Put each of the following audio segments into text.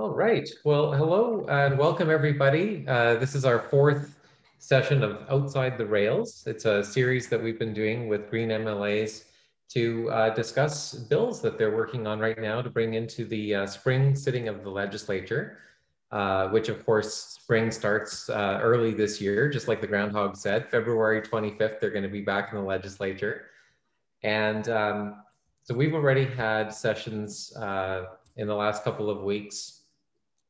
All right. Well, hello and welcome everybody. Uh, this is our fourth session of Outside the Rails. It's a series that we've been doing with Green MLAs to uh, discuss bills that they're working on right now to bring into the uh, spring sitting of the legislature, uh, which of course spring starts uh, early this year, just like the groundhog said. February 25th, they're going to be back in the legislature. And um, so we've already had sessions uh, in the last couple of weeks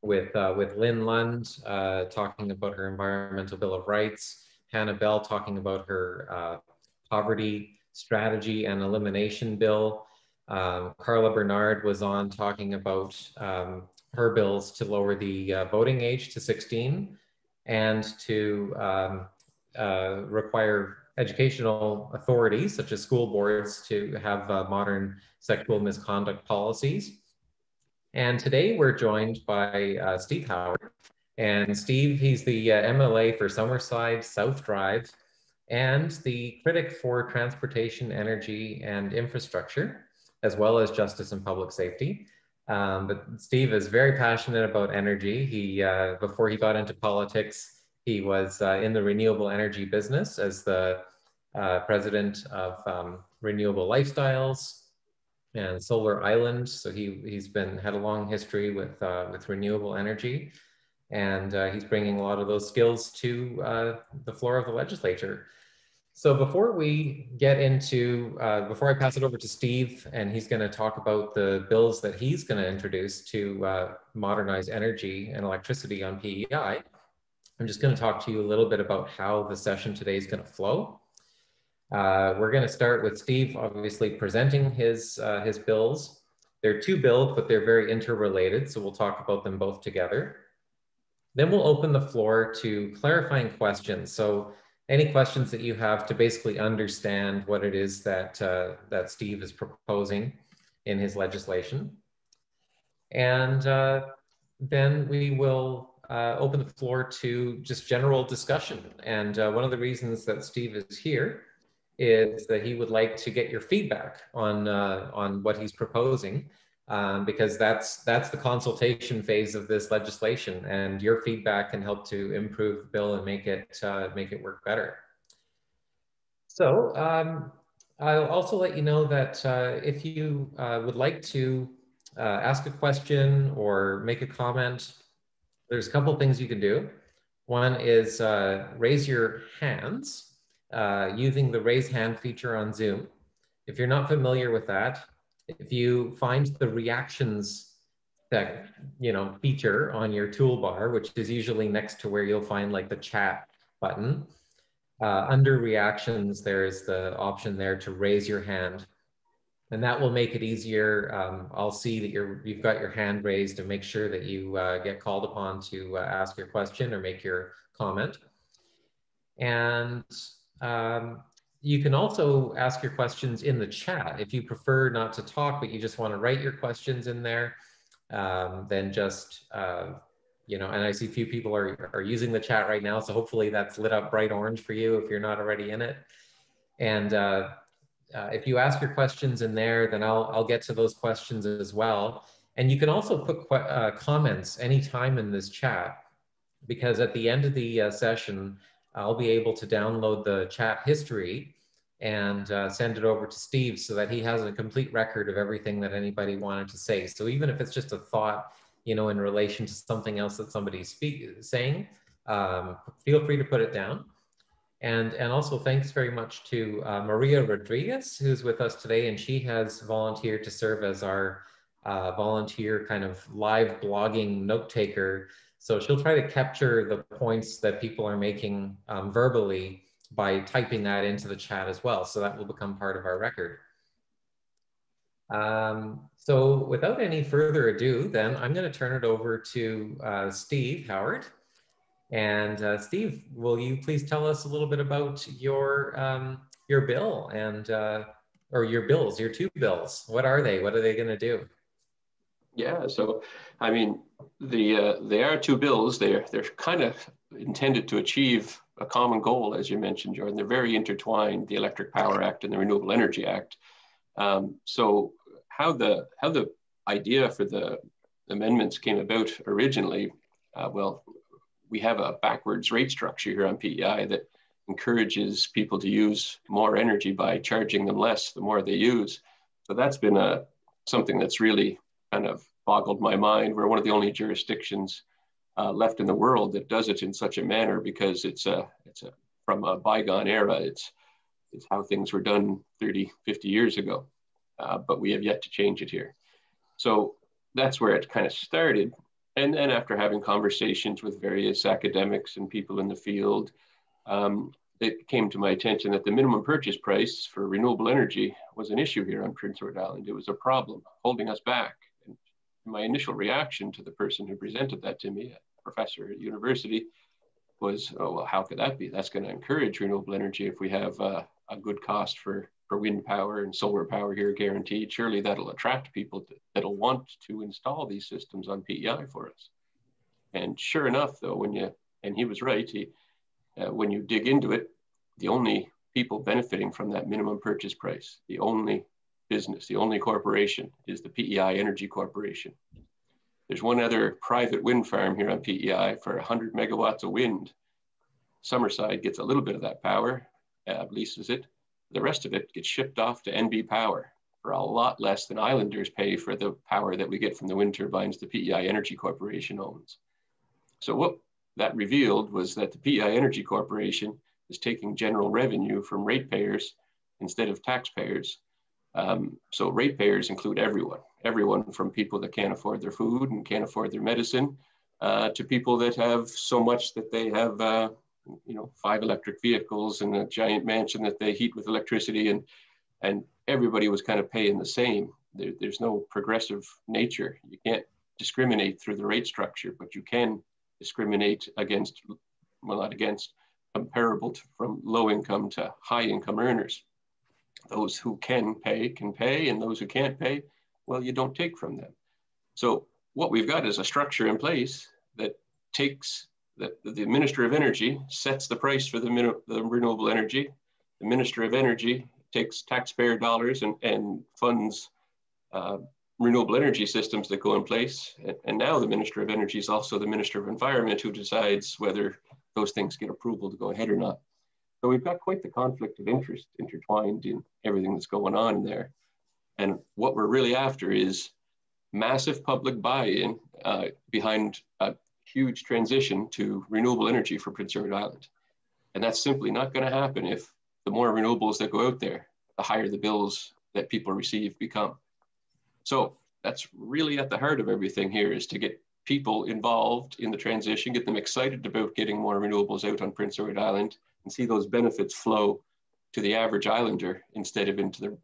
with, uh, with Lynne Lund uh, talking about her Environmental Bill of Rights, Hannah Bell talking about her uh, poverty strategy and elimination bill. Um, Karla Bernard was on talking about um, her bills to lower the uh, voting age to 16 and to um, uh, require educational authorities such as school boards to have uh, modern sexual misconduct policies. And today we're joined by uh, Steve Howard. And Steve, he's the uh, MLA for Summerside South Drive and the critic for transportation, energy, and infrastructure, as well as justice and public safety. Um, but Steve is very passionate about energy. He, uh, before he got into politics, he was uh, in the renewable energy business as the uh, president of um, Renewable Lifestyles, and Solar Island. So he, he's been had a long history with, uh, with renewable energy. And uh, he's bringing a lot of those skills to uh, the floor of the legislature. So before we get into, uh, before I pass it over to Steve, and he's going to talk about the bills that he's going to introduce to uh, modernize energy and electricity on PEI, I'm just going to talk to you a little bit about how the session today is going to flow. Uh, we're going to start with Steve, obviously presenting his, uh, his bills. There are two bills, but they're very interrelated, so we'll talk about them both together. Then we'll open the floor to clarifying questions. So any questions that you have to basically understand what it is that, uh, that Steve is proposing in his legislation. And uh, then we will uh, open the floor to just general discussion. And uh, one of the reasons that Steve is here is that he would like to get your feedback on uh, on what he's proposing, um, because that's that's the consultation phase of this legislation, and your feedback can help to improve the bill and make it uh, make it work better. So um, I'll also let you know that uh, if you uh, would like to uh, ask a question or make a comment, there's a couple things you can do. One is uh, raise your hands uh, using the raise hand feature on Zoom. If you're not familiar with that, if you find the reactions that you know feature on your toolbar, which is usually next to where you'll find like the chat button, uh, under reactions, there's the option there to raise your hand. And that will make it easier. Um, I'll see that you're, you've got your hand raised to make sure that you uh, get called upon to uh, ask your question or make your comment. And um, you can also ask your questions in the chat. If you prefer not to talk, but you just want to write your questions in there, um, then just, uh, you know, and I see few people are, are using the chat right now. So hopefully that's lit up bright orange for you if you're not already in it. And uh, uh, if you ask your questions in there, then I'll, I'll get to those questions as well. And you can also put uh, comments anytime in this chat because at the end of the uh, session, I'll be able to download the chat history and uh, send it over to Steve so that he has a complete record of everything that anybody wanted to say. So even if it's just a thought, you know, in relation to something else that somebody's saying, um, feel free to put it down. And, and also thanks very much to uh, Maria Rodriguez, who's with us today, and she has volunteered to serve as our uh, volunteer kind of live blogging note taker so she'll try to capture the points that people are making um, verbally by typing that into the chat as well. So that will become part of our record. Um, so without any further ado, then I'm going to turn it over to uh, Steve Howard. And uh, Steve, will you please tell us a little bit about your um, your bill and uh, or your bills, your two bills? What are they? What are they going to do? Yeah, so I mean, the uh, they are two bills. They're they're kind of intended to achieve a common goal, as you mentioned, Jordan. They're very intertwined: the Electric Power Act and the Renewable Energy Act. Um, so how the how the idea for the amendments came about originally, uh, well, we have a backwards rate structure here on PEI that encourages people to use more energy by charging them less the more they use. So that's been a something that's really kind of boggled my mind. We're one of the only jurisdictions uh, left in the world that does it in such a manner because it's a it's a from a bygone era. It's it's how things were done 30, 50 years ago, uh, but we have yet to change it here. So that's where it kind of started. And then after having conversations with various academics and people in the field, um, it came to my attention that the minimum purchase price for renewable energy was an issue here on Prince Edward Island. It was a problem holding us back. My initial reaction to the person who presented that to me, a professor at university, was, oh, well, how could that be? That's going to encourage renewable energy if we have uh, a good cost for, for wind power and solar power here guaranteed. Surely that'll attract people to, that'll want to install these systems on PEI for us. And sure enough, though, when you, and he was right, he, uh, when you dig into it, the only people benefiting from that minimum purchase price, the only business, the only corporation is the PEI Energy Corporation. There's one other private wind farm here on PEI for 100 megawatts of wind. Summerside gets a little bit of that power, uh, leases it. The rest of it gets shipped off to NB Power for a lot less than Islanders pay for the power that we get from the wind turbines the PEI Energy Corporation owns. So what that revealed was that the PEI Energy Corporation is taking general revenue from ratepayers instead of taxpayers. Um, so ratepayers include everyone, everyone from people that can't afford their food and can't afford their medicine uh, to people that have so much that they have, uh, you know, five electric vehicles and a giant mansion that they heat with electricity and, and everybody was kind of paying the same. There, there's no progressive nature. You can't discriminate through the rate structure, but you can discriminate against, well, not against, comparable to, from low income to high income earners. Those who can pay can pay, and those who can't pay, well, you don't take from them. So what we've got is a structure in place that takes that the Minister of Energy sets the price for the, the renewable energy. The Minister of Energy takes taxpayer dollars and, and funds uh, renewable energy systems that go in place. And, and now the Minister of Energy is also the Minister of Environment who decides whether those things get approval to go ahead or not. So we've got quite the conflict of interest intertwined in everything that's going on there. And what we're really after is massive public buy-in uh, behind a huge transition to renewable energy for Prince Edward Island. And that's simply not going to happen if the more renewables that go out there, the higher the bills that people receive become. So that's really at the heart of everything here is to get people involved in the transition, get them excited about getting more renewables out on Prince Edward Island and see those benefits flow to the average islander instead of into the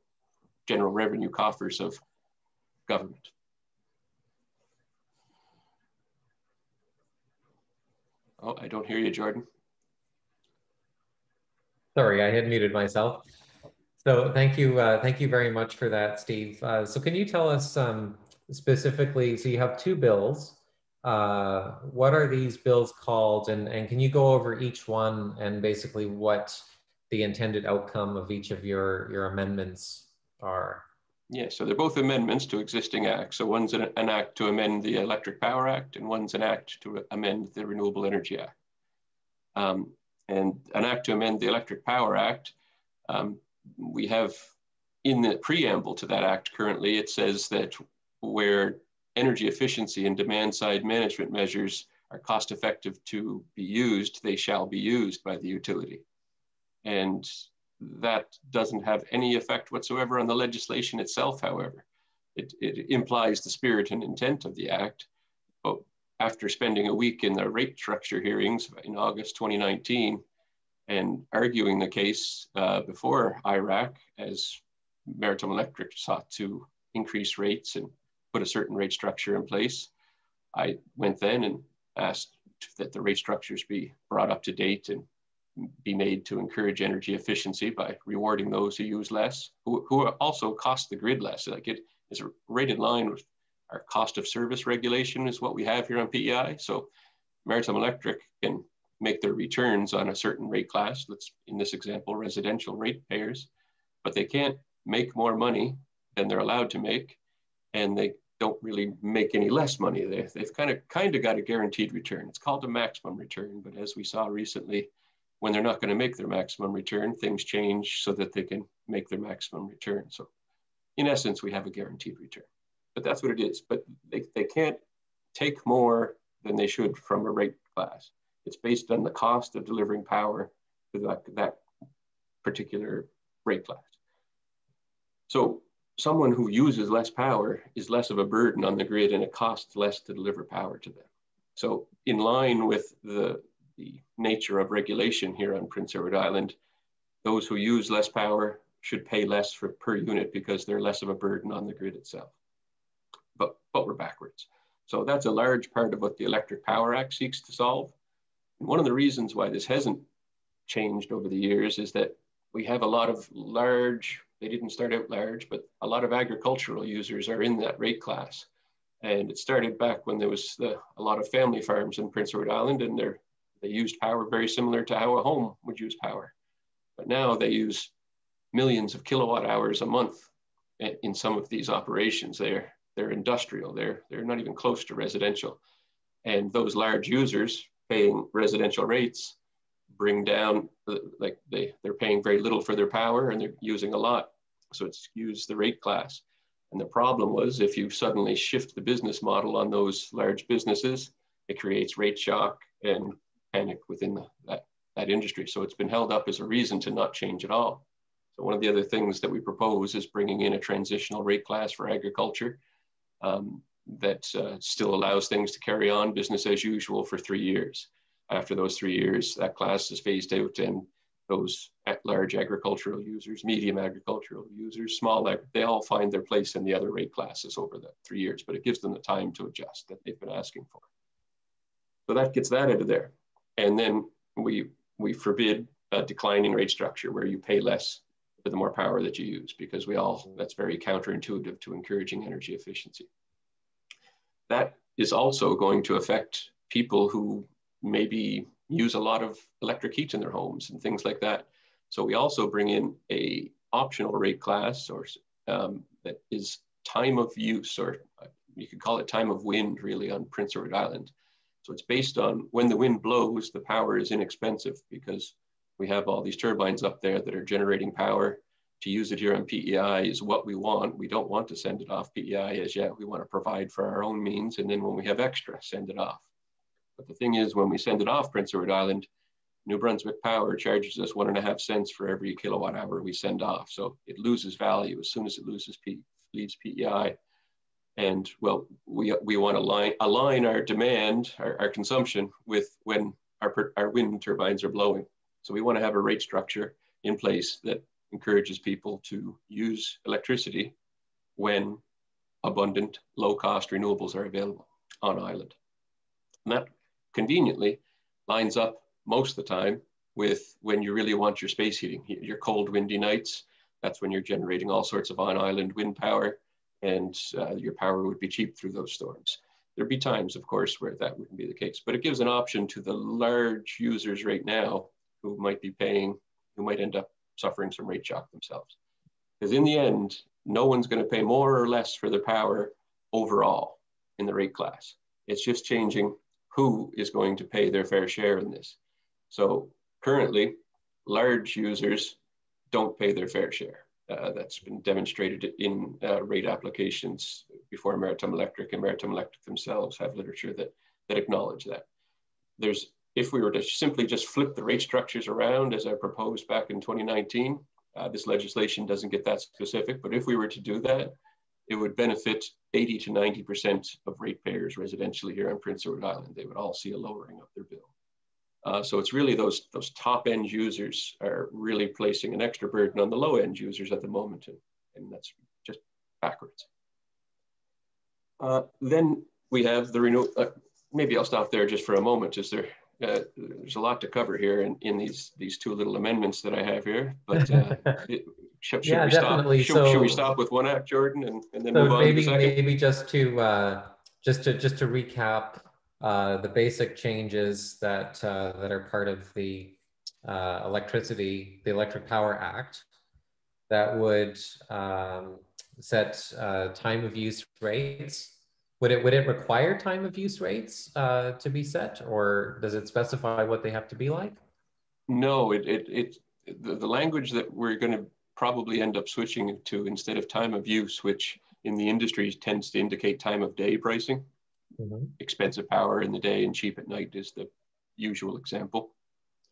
general revenue coffers of government. Oh, I don't hear you, Jordan. Sorry, I had muted myself. So thank you, uh, thank you very much for that, Steve. Uh, so can you tell us um, specifically, so you have two bills. Uh, what are these bills called and, and can you go over each one and basically what the intended outcome of each of your, your amendments are? Yeah, so they're both amendments to existing acts. So one's an, an act to amend the Electric Power Act and one's an act to amend the Renewable Energy Act. Um, and an act to amend the Electric Power Act um, we have in the preamble to that act currently, it says that where energy efficiency and demand side management measures are cost effective to be used, they shall be used by the utility. And that doesn't have any effect whatsoever on the legislation itself, however. It, it implies the spirit and intent of the act. But after spending a week in the rate structure hearings in August 2019, and arguing the case uh, before IRAC as Maritime Electric sought to increase rates and put a certain rate structure in place. I went then and asked that the rate structures be brought up to date and be made to encourage energy efficiency by rewarding those who use less, who, who also cost the grid less. Like it is right in line with our cost of service regulation is what we have here on PEI. So Maritime Electric can make their returns on a certain rate class, let's in this example, residential ratepayers, but they can't make more money than they're allowed to make. And they don't really make any less money. They, they've kind of kind of got a guaranteed return. It's called a maximum return, but as we saw recently, when they're not going to make their maximum return, things change so that they can make their maximum return. So in essence, we have a guaranteed return, but that's what it is. But they, they can't take more than they should from a rate class. It's based on the cost of delivering power to that, that particular rate class. So someone who uses less power is less of a burden on the grid and it costs less to deliver power to them. So in line with the, the nature of regulation here on Prince Edward Island, those who use less power should pay less for per unit because they're less of a burden on the grid itself. But, but we're backwards. So that's a large part of what the Electric Power Act seeks to solve. And one of the reasons why this hasn't changed over the years is that we have a lot of large they didn't start out large, but a lot of agricultural users are in that rate class. And it started back when there was the, a lot of family farms in Prince Edward Island, and they they used power very similar to how a home would use power. But now they use millions of kilowatt hours a month in some of these operations. They're, they're industrial, they're, they're not even close to residential. And those large users paying residential rates bring down, like they, they're paying very little for their power and they're using a lot. So it skews the rate class. And the problem was if you suddenly shift the business model on those large businesses, it creates rate shock and panic within the, that, that industry. So it's been held up as a reason to not change at all. So one of the other things that we propose is bringing in a transitional rate class for agriculture um, that uh, still allows things to carry on business as usual for three years after those three years, that class is phased out and those large agricultural users, medium agricultural users, small, they all find their place in the other rate classes over the three years, but it gives them the time to adjust that they've been asking for. So that gets that out of there. And then we, we forbid a declining rate structure where you pay less for the more power that you use because we all, that's very counterintuitive to encouraging energy efficiency. That is also going to affect people who maybe use a lot of electric heat in their homes and things like that. So we also bring in a optional rate class or um, that is time of use, or you could call it time of wind really on Prince Edward Island. So it's based on when the wind blows, the power is inexpensive because we have all these turbines up there that are generating power. To use it here on PEI is what we want. We don't want to send it off PEI as yet. We want to provide for our own means. And then when we have extra, send it off. But the thing is, when we send it off Prince Edward Island, New Brunswick Power charges us one and a half cents for every kilowatt hour we send off. So it loses value as soon as it loses P, leaves PEI. And well, we, we want to align, align our demand, our, our consumption with when our, our wind turbines are blowing. So we want to have a rate structure in place that encourages people to use electricity when abundant, low cost renewables are available on island. And that conveniently lines up most of the time with when you really want your space heating. Your cold, windy nights, that's when you're generating all sorts of on-island wind power and uh, your power would be cheap through those storms. There'd be times, of course, where that wouldn't be the case, but it gives an option to the large users right now who might be paying, who might end up suffering some rate shock themselves. Because in the end, no one's going to pay more or less for their power overall in the rate class. It's just changing who is going to pay their fair share in this. So currently, large users don't pay their fair share. Uh, that's been demonstrated in uh, rate applications before Maritime Electric and Maritime Electric themselves have literature that, that acknowledge that. There's, if we were to simply just flip the rate structures around as I proposed back in 2019, uh, this legislation doesn't get that specific, but if we were to do that, it would benefit 80 to 90% of ratepayers residentially here on Prince Edward Island. They would all see a lowering of their bill. Uh, so it's really those, those top end users are really placing an extra burden on the low end users at the moment, and, and that's just backwards. Uh, then we have the renew. Uh, maybe I'll stop there just for a moment. Is there? Uh, there's a lot to cover here in, in these these two little amendments that I have here, but uh, it, should, should yeah, we definitely. stop? Should, so, should, we stop with one act, Jordan, and, and then so move on maybe, to the? Maybe just to uh, just to just to recap uh, the basic changes that uh, that are part of the uh, electricity, the Electric Power Act, that would um, set uh, time of use rates. Would it would it require time of use rates uh, to be set, or does it specify what they have to be like? No, it it, it the, the language that we're going to probably end up switching to instead of time of use, which in the industry tends to indicate time of day pricing. Mm-hmm. Expensive power in the day and cheap at night is the usual example.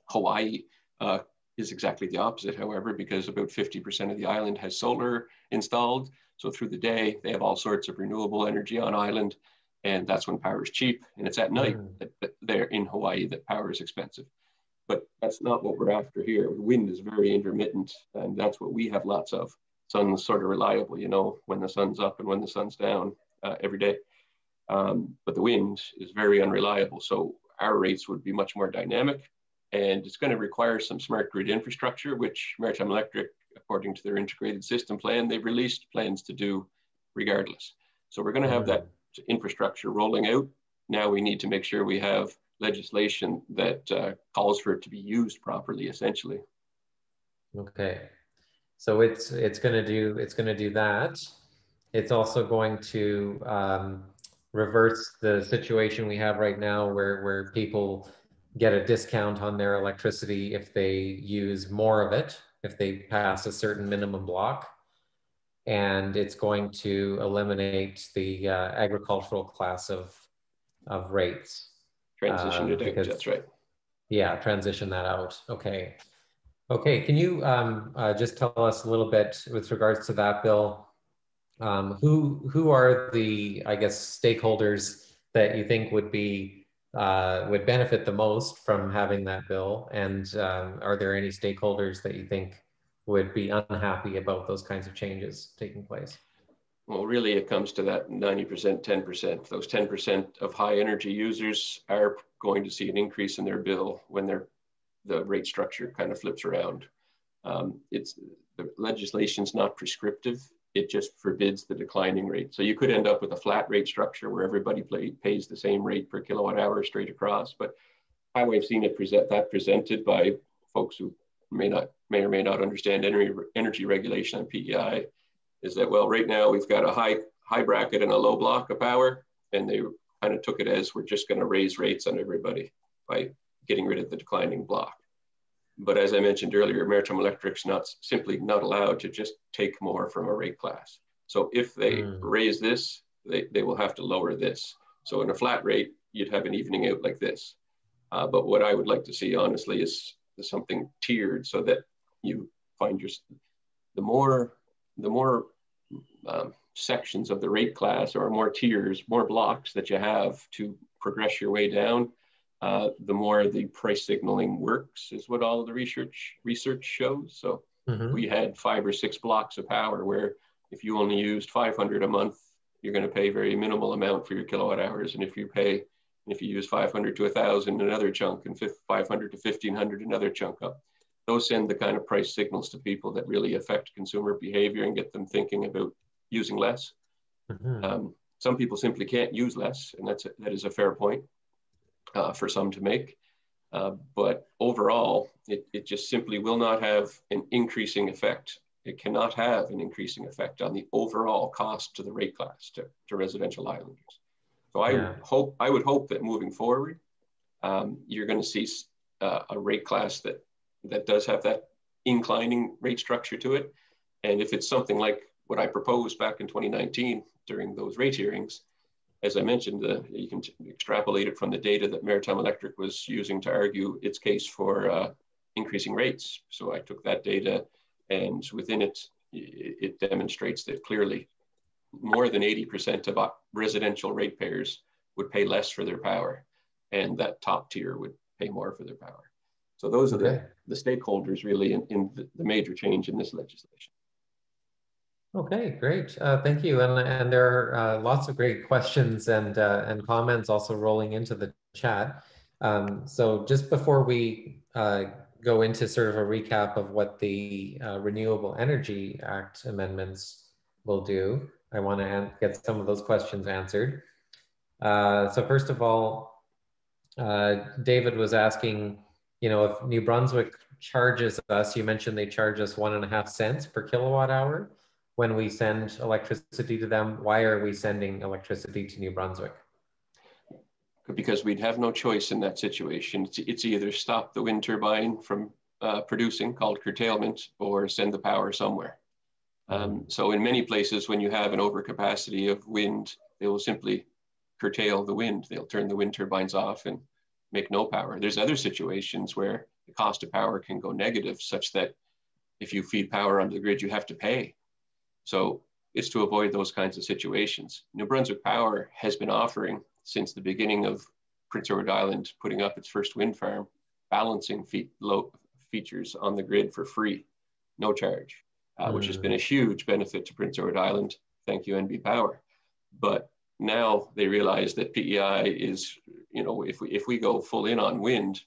Hawaii uh, is exactly the opposite, however, because about 50% of the island has solar installed. So through the day, they have all sorts of renewable energy on island, and that's when power is cheap. And it's at night mm. that, that they're in Hawaii that power is expensive. But that's not what we're after here. The wind is very intermittent, and that's what we have lots of. Sun's sort of reliable, you know, when the sun's up and when the sun's down uh, every day. Um, but the wind is very unreliable. So our rates would be much more dynamic and it's going to require some smart grid infrastructure, which Maritime Electric, according to their integrated system plan, they've released plans to do regardless. So we're going to have that mm-hmm. infrastructure rolling out. Now we need to make sure we have legislation that uh, calls for it to be used properly, essentially. Okay, so it's it's going to do it's going to do that. It's also going to um, reverse the situation we have right now, where where people get a discount on their electricity if they use more of it, if they pass a certain minimum block. And it's going to eliminate the uh, agricultural class of, of rates. Transition to because, that's right. Yeah, transition that out. Okay. Okay, can you um, uh, just tell us a little bit with regards to that bill? Um, who who are the I guess stakeholders that you think would be uh, would benefit the most from having that bill? And um, are there any stakeholders that you think would be unhappy about those kinds of changes taking place? Well, really, it comes to that 90%, 10%. Those 10% of high energy users are going to see an increase in their bill when their the rate structure kind of flips around. Um, it's the legislation's not prescriptive it just forbids the declining rate. So you could end up with a flat rate structure where everybody play, pays the same rate per kilowatt hour straight across. But how I've seen it present that presented by folks who may not may or may not understand energy, energy regulation and PEI is that well right now we've got a high high bracket and a low block of power and they kind of took it as we're just going to raise rates on everybody by getting rid of the declining block. But as I mentioned earlier, Maritime Electric's not simply not allowed to just take more from a rate class. So if they mm. raise this, they, they will have to lower this. So in a flat rate, you'd have an evening out like this. Uh, but what I would like to see, honestly, is, is something tiered so that you find your the more the more um, sections of the rate class or more tiers, more blocks that you have to progress your way down, uh, the more the price signaling works is what all the research research shows. So mm-hmm. we had five or six blocks of power where if you only used 500 a month, you're going to pay very minimal amount for your kilowatt hours. And if you pay, if you use 500 to 1,000, another chunk, and 500 to 1,500, another chunk up. Those send the kind of price signals to people that really affect consumer behavior and get them thinking about using less. Mm-hmm. Um, some people simply can't use less, and that's a, that is a fair point uh, for some to make. Uh, but overall, it, it just simply will not have an increasing effect. It cannot have an increasing effect on the overall cost to the rate class to, to residential islanders. So I yeah. hope I would hope that moving forward, um, you're going to see uh, a rate class that that does have that inclining rate structure to it. And if it's something like what I proposed back in 2019 during those rate hearings, as I mentioned, uh, you can extrapolate it from the data that Maritime Electric was using to argue its case for uh, increasing rates. So I took that data and within it, it demonstrates that clearly more than 80% of residential ratepayers would pay less for their power and that top tier would pay more for their power. So those are the, the stakeholders really in, in the, major change in this legislation. Okay, great. Uh, thank you. And, and there are uh, lots of great questions and, uh, and comments also rolling into the chat. Um, so just before we uh, go into sort of a recap of what the uh, Renewable Energy Act amendments will do, I want to get some of those questions answered. Uh, so first of all, David was asking, you know, if New Brunswick charges us, you mentioned they charge us one and a half cents per kilowatt hour when we send electricity to them? Why are we sending electricity to New Brunswick? Because we'd have no choice in that situation. It's, it's either stop the wind turbine from uh, producing, called curtailment, or send the power somewhere. Um, so in many places, when you have an overcapacity of wind, they will simply curtail the wind. They'll turn the wind turbines off and make no power. There's other situations where the cost of power can go negative, such that if you feed power onto the grid, you have to pay. So it's to avoid those kinds of situations. New Brunswick Power has been offering since the beginning of Prince Edward Island putting up its first wind farm, balancing fe features on the grid for free, no charge, uh, mm. which has been a mm. huge benefit to Prince Edward Island. Thank you, NB Power. But now they realize that PEI is, you know, if we if we go full in on wind,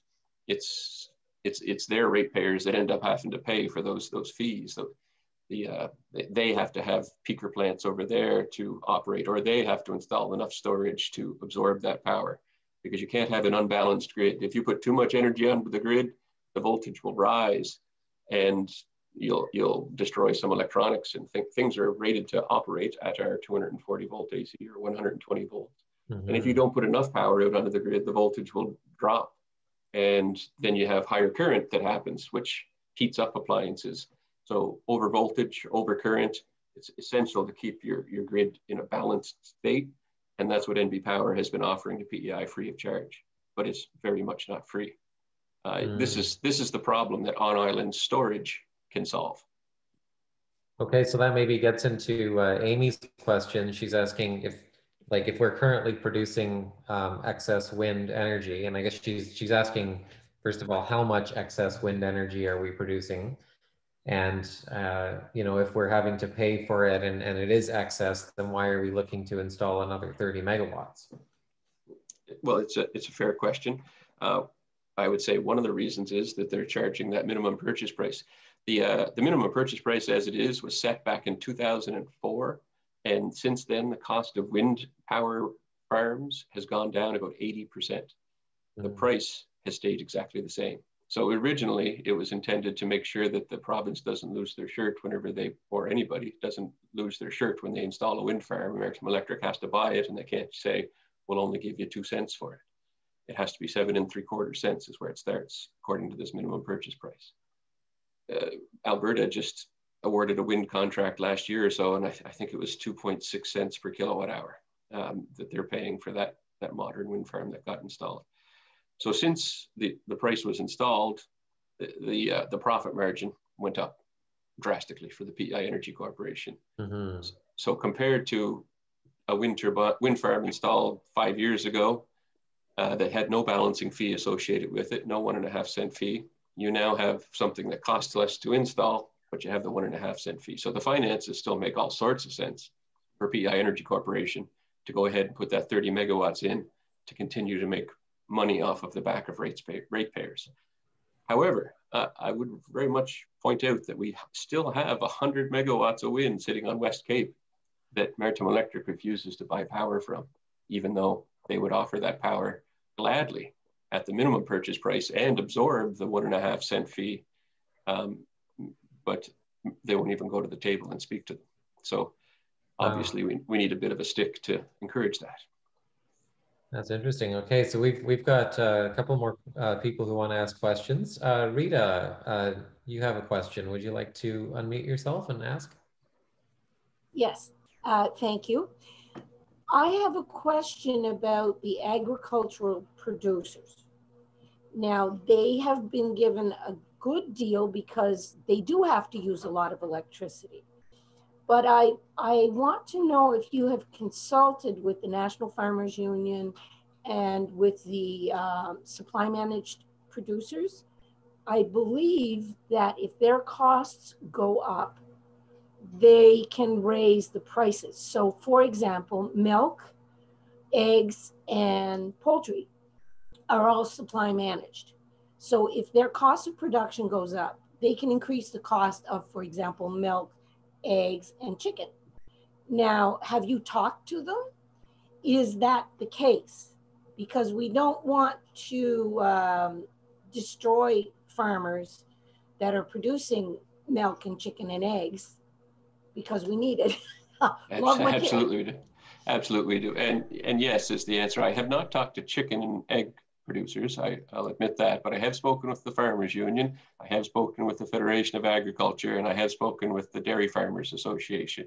it's it's it's their ratepayers that end up having to pay for those those fees. So the uh, they have to have peaker plants over there to operate, or they have to install enough storage to absorb that power, because you can't have an unbalanced grid. If you put too much energy onto the grid, the voltage will rise, and you'll you'll destroy some electronics and think things are rated to operate at our 240 volt AC or 120 volts. Mm-hmm. And if you mm-hmm. don't put enough power out onto the grid, the voltage will drop. And then you have higher current that happens, which heats up appliances. So over voltage, over current, it's essential to keep your, your grid in a balanced state. And that's what NB Power has been offering to PEI free of charge, but it's very much not free. Uh, mm. This is this is the problem that on-island storage can solve. Okay, so that maybe gets into uh, Amy's question. She's asking if, like, if we're currently producing um, excess wind energy, and I guess she's she's asking first of all, how much excess wind energy are we producing? And uh, you know, if we're having to pay for it and, and it is excess, then why are we looking to install another 30 megawatts? Well, it's a it's a fair question. Uh, I would say one of the reasons is that they're charging that minimum purchase price. The, uh, the minimum purchase price as it is was set back in 2004. And since then, the cost of wind power farms has gone down about 80%. Mm-hmm. The price has stayed exactly the same. So originally, it was intended to make sure that the province doesn't lose their shirt whenever they, or anybody doesn't lose their shirt when they install a wind farm. American Electric has to buy it, and they can't say, "We'll only give you two cents for it." It has to be seven and three quarter cents is where it starts, according to this minimum purchase price uh, Alberta just awarded a wind contract last year or so, and I, I think it was 2.6 cents per kilowatt hour um, that they're paying for that, that modern wind farm that got installed. So since the, the price was installed, the, the, uh, the profit margin went up drastically for the PI Energy Corporation. Mm-hmm. So compared to a wind, turbine, wind farm installed five years ago uh, that had no balancing fee associated with it, no one and a half cent fee, you now have something that costs less to install, but you have the one and a half cent fee. So the finances still make all sorts of sense for PEI Energy Corporation to go ahead and put that 30 megawatts in to continue to make money off of the back of rates pay, ratepayers. However, uh, I would very much point out that we still have 100 megawatts of wind sitting on West Cape that Maritime Electric refuses to buy power from, even though they would offer that power gladly at the minimum purchase price and absorb the one and a half cent fee, um, but they won't even go to the table and speak to them. So obviously wow. we, we need a bit of a stick to encourage that. That's interesting. Okay, so we've we've got uh, a couple more uh, people who want to ask questions. Uh, Rita, uh, you have a question. Would you like to unmute yourself and ask? Yes, uh, thank you. I have a question about the agricultural producers. Now, they have been given a good deal because they do have to use a lot of electricity. But I, I want to know if you have consulted with the National Farmers Union and with the um, supply managed producers. I believe that if their costs go up, they can raise the prices. So, for example, milk, eggs, and poultry are all supply managed. So, if their cost of production goes up, they can increase the cost of, for example, milk, eggs, and chicken. Now, have you talked to them? Is that the case? Because we don't want to um, destroy farmers that are producing milk and chicken and eggs because we need it. Absolutely, we do. Absolutely, we do. And and yes, is the answer. I have not talked to chicken and egg producers. I, I'll admit that, but I have spoken with the Farmers Union. I have spoken with the Federation of Agriculture, and I have spoken with the Dairy Farmers Association.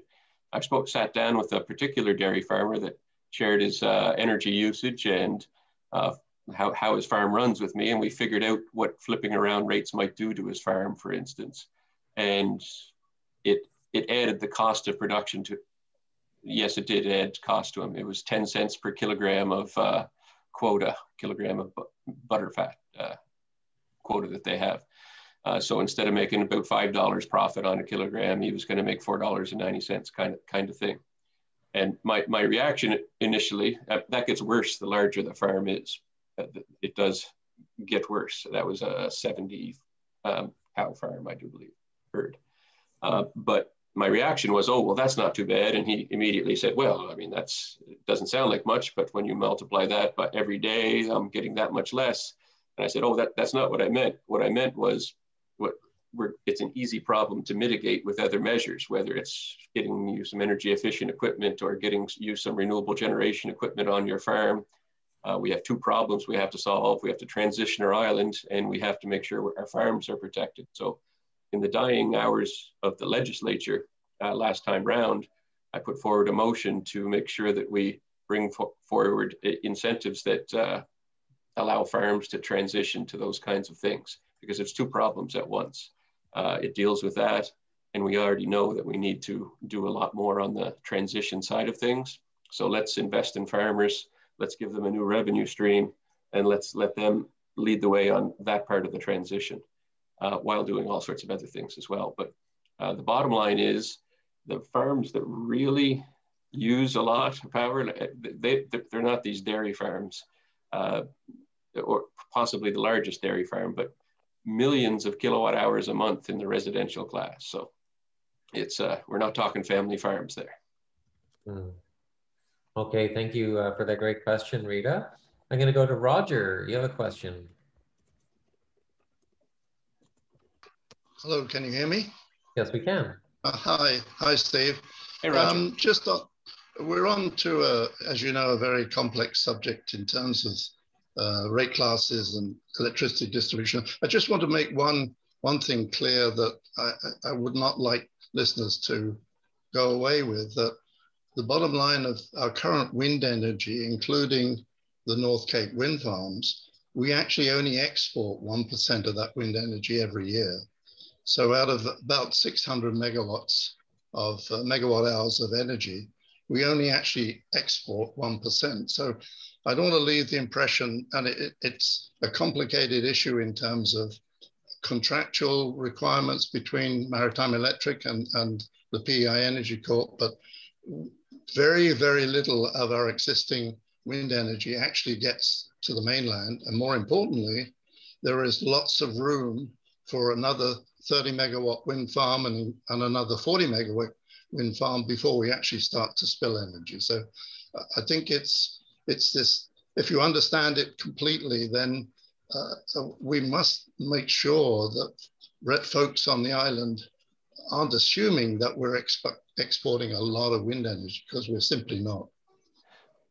I spoke, sat down with a particular dairy farmer that shared his uh, energy usage and uh, how, how his farm runs with me, and we figured out what flipping around rates might do to his farm, for instance. And it it added the cost of production to. Yes, it did add cost to him. It was 10 cents per kilogram of uh, quota, kilogram of butter fat uh, quota that they have. Uh, so instead of making about five dollars profit on a kilogram, he was going to make four dollars and ninety cents, kind of kind of thing. And my my reaction initially uh, that gets worse the larger the farm is. Uh, it does get worse. That was a seventy um, cow farm, I do believe, herd. Uh, but my reaction was, oh well, that's not too bad. And he immediately said, well, I mean that's doesn't sound like much, but when you multiply that by every day, I'm getting that much less. And I said, oh, that that's not what I meant. What I meant was what it's an easy problem to mitigate with other measures, whether it's getting you some energy efficient equipment or getting you some renewable generation equipment on your farm. Uh, we have two problems we have to solve. We have to transition our island and we have to make sure our farms are protected. So in the dying hours of the legislature uh, last time round, I put forward a motion to make sure that we bring fo forward incentives that uh, allow farms to transition to those kinds of things because it's two problems at once. Uh, it deals with that, and we already know that we need to do a lot more on the transition side of things. So let's invest in farmers, let's give them a new revenue stream, and let's let them lead the way on that part of the transition uh, while doing all sorts of other things as well. But uh, the bottom line is the farms that really use a lot of power, they, they're not these dairy farms, uh, or possibly the largest dairy farm, but millions of kilowatt hours a month in the residential class. So it's uh, we're not talking family farms there. Mm. Okay, thank you uh, for that great question, Rita. I'm going to go to Roger. You have a question. Hello, can you hear me? Yes, we can. Uh, hi, hi, Steve. Hey, Roger. Um, just uh, we're on to, a, as you know, a very complex subject in terms of uh, rate classes and electricity distribution. I just want to make one, one thing clear that I, I would not like listeners to go away with, that the bottom line of our current wind energy, including the North Cape wind farms, we actually only export 1% of that wind energy every year. So out of about 600 megawatts of uh, megawatt hours of energy, we only actually export 1%. So I don't want to leave the impression, and it, it's a complicated issue in terms of contractual requirements between Maritime Electric and, and the PEI Energy Corp, but very, very little of our existing wind energy actually gets to the mainland. And more importantly, there is lots of room for another 30 megawatt wind farm and, and another 40 megawatt wind farm before we actually start to spill energy. So I think it's it's this, if you understand it completely, then uh, we must make sure that folks on the island aren't assuming that we're exp exporting a lot of wind energy because we're simply not.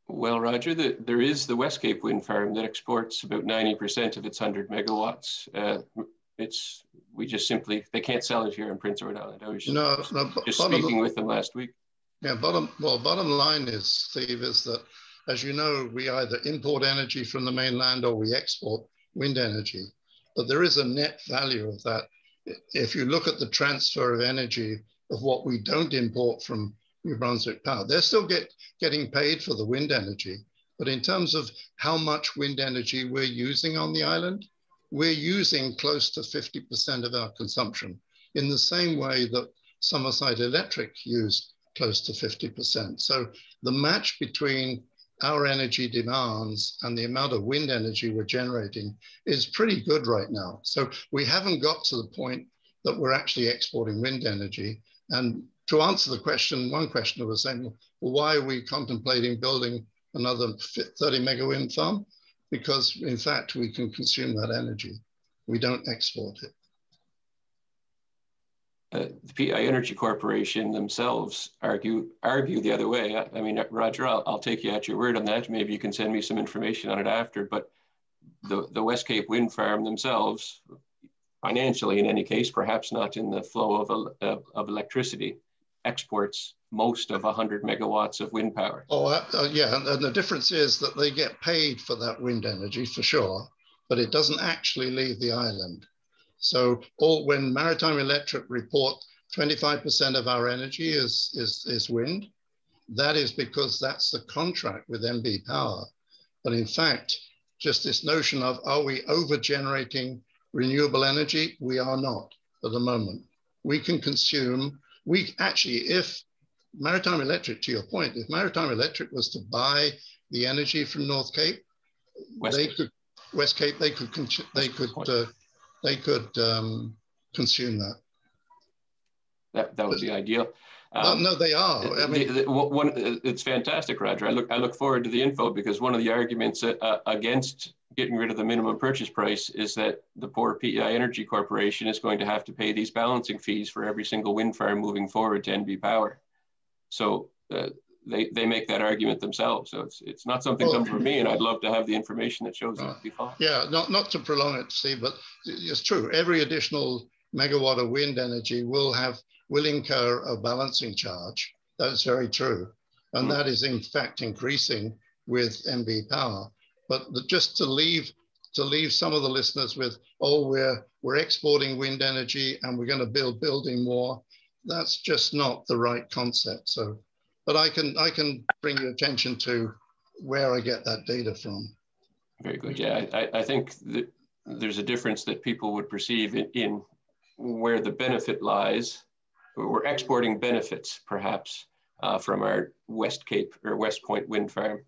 Well, Roger, the, there is the West Cape wind farm that exports about 90% of its 100 megawatts. Uh, it's we just simply they can't sell it here in Prince Edward Island. I was just, no, no, just speaking with them last week. Yeah, bottom well, bottom line is Steve is that as you know, we either import energy from the mainland or we export wind energy. But there is a net value of that. If you look at the transfer of energy of what we don't import from New Brunswick Power, they're still get, getting paid for the wind energy. But in terms of how much wind energy we're using on the island, we're using close to 50% of our consumption in the same way that Summerside Electric used close to 50%. So the match between our energy demands and the amount of wind energy we're generating is pretty good right now. So we haven't got to the point that we're actually exporting wind energy. And to answer the question, one questioner was saying, well, why are we contemplating building another 30 mega wind farm? Because in fact, we can consume that energy. We don't export it. uh, the PI Energy Corporation themselves argue argue the other way. I, I mean, Roger, I'll, I'll, take you at your word on that. Maybe you can send me some information on it after. But the, the West Cape Wind Farm themselves, financially in any case, perhaps not in the flow of, of, of electricity, exports most of 100 megawatts of wind power. Oh, uh, uh, yeah. And, and the difference is that they get paid for that wind energy for sure, but it doesn't actually leave the island. So all, when Maritime Electric report 25% of our energy is, is, is wind, that is because that's the contract with NB Power. But in fact, just this notion of are we over generating renewable energy? We are not at the moment. We can consume, we actually, if Maritime Electric, to your point, if Maritime Electric was to buy the energy from North Cape, West they Cape. could West Cape, they could they could uh, they could um, consume that. That, that would be ideal. Um, no, no, they are. I mean, the, the, one, it's fantastic, Roger. I look, I look forward to the info because one of the arguments uh, against getting rid of the minimum purchase price is that the poor PEI Energy Corporation is going to have to pay these balancing fees for every single wind farm moving forward to NB Power. So uh, they, they make that argument themselves. So it's, it's not something well, comes from me, and I'd love to have the information that shows uh, it to be fine. Yeah, not, not to prolong it, Steve, but it's true. Every additional megawatt of wind energy will have will incur a balancing charge. That's very true, and mm. that is in fact increasing with NB Power. But the, just to leave to leave some of the listeners with, oh, we're we're exporting wind energy and we're going to build building more. That's just not the right concept. So but I can I can bring your attention to where I get that data from. Very good. Yeah, I, I think that there's a difference that people would perceive in, in where the benefit lies. We're exporting benefits, perhaps, uh, from our West Cape or West Point wind farm.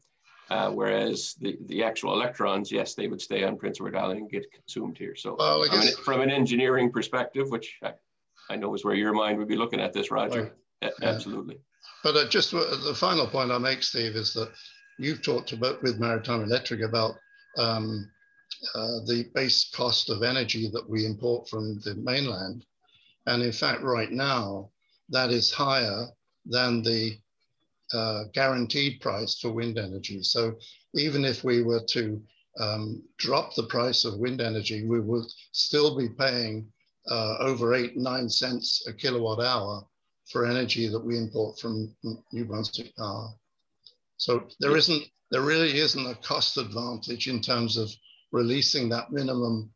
Uh, whereas the, the actual electrons, yes, they would stay on Prince Edward Island and get consumed here. So well, from, an, from, an, engineering perspective, which I, I, know is where your mind would be looking at this, Roger, right. absolutely. But uh, just the final point I make, Steve, is that you've talked about with Maritime Electric about um, uh, the base cost of energy that we import from the mainland. And in fact, right now, that is higher than the uh, guaranteed price for wind energy. So even if we were to um, drop the price of wind energy, we would still be paying uh, over eight, nine cents a kilowatt hour for energy that we import from New Brunswick Power. So there isn't, there really isn't a cost advantage in terms of releasing that minimum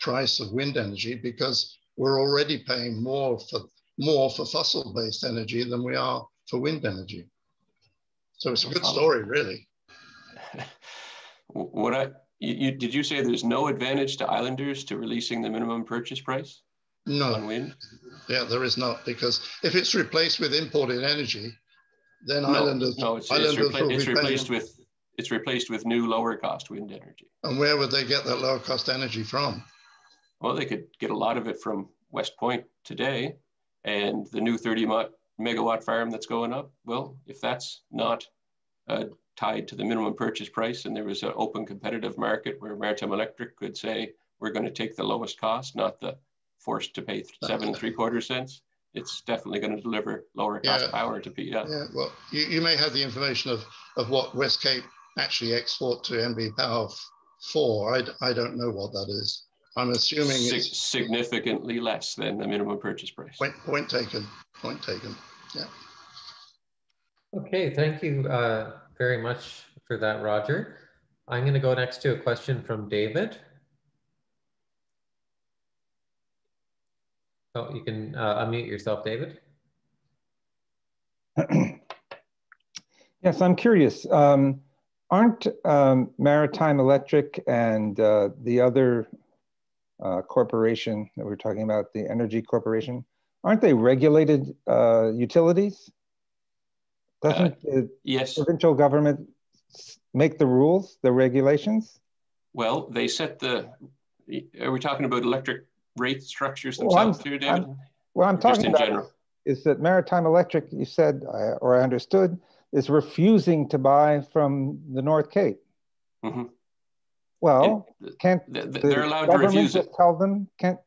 price of wind energy because we're already paying more for more for fossil-based energy than we are for wind energy. So it's a good story, really. what I you, you, did you say there's no advantage to islanders to releasing the minimum purchase price? No. On wind? Yeah, there is not because if it's replaced with imported energy, then no, islanders, no, it's, islanders it's, repla- it's replaced with it's replaced with new lower cost wind energy. And where would they get that lower cost energy from? Well, they could get a lot of it from West Point today, and the new 30 megawatt farm that's going up. Well, if that's not uh, tied to the minimum purchase price, and there was an open competitive market where Maritime Electric could say we're going to take the lowest cost, not the forced to pay seven and three quarter cents, it's definitely going to deliver lower cost yeah. power to PEI. Yeah, well, you, you may have the information of, of what West Cape actually export to NB Power for. I, I don't know what that is. I'm assuming Sig it's significantly less than the minimum purchase price. Point, point taken. Point taken. Yeah. Okay, thank you uh, very much for that, Roger. I'm going to go next to a question from David. Oh, you can uh, unmute yourself, David. yes, I'm curious. Um, aren't um, Maritime Electric and uh, the other uh, corporation that we're talking about, the Energy Corporation, aren't they regulated uh, utilities? Doesn't uh, the yes. provincial government make the rules, the regulations? Well, they set the. Are we talking about electric rate structures themselves well, too, David? I'm, what I'm talking about general. is that Maritime Electric, you said, or I understood, is refusing to buy from the North Cape. Mm-hmm. Well, it, can't they're allowed to refuse it. tell them? Can't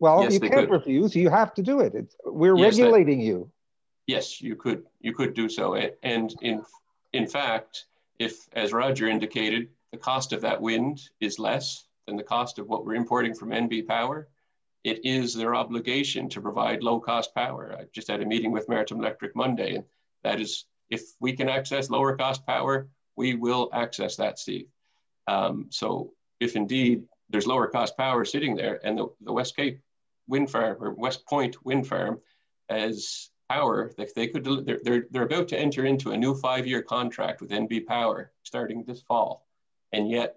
Well, Yes, you can't could. refuse. You have to do it. It's, we're Yes, that- regulating you. Yes, you could you could do so. And in in fact, if as Roger indicated, the cost of that wind is less than the cost of what we're importing from NB Power, it is their obligation to provide low cost power. I just had a meeting with Maritime Electric Monday, and that is if we can access lower cost power, we will access that, Steve. Um, so if indeed there's lower cost power sitting there, and the, the West Cape wind farm or West Point wind farm as power that they could, they're, they're, they're about to enter into a new five-year contract with NB Power starting this fall, and yet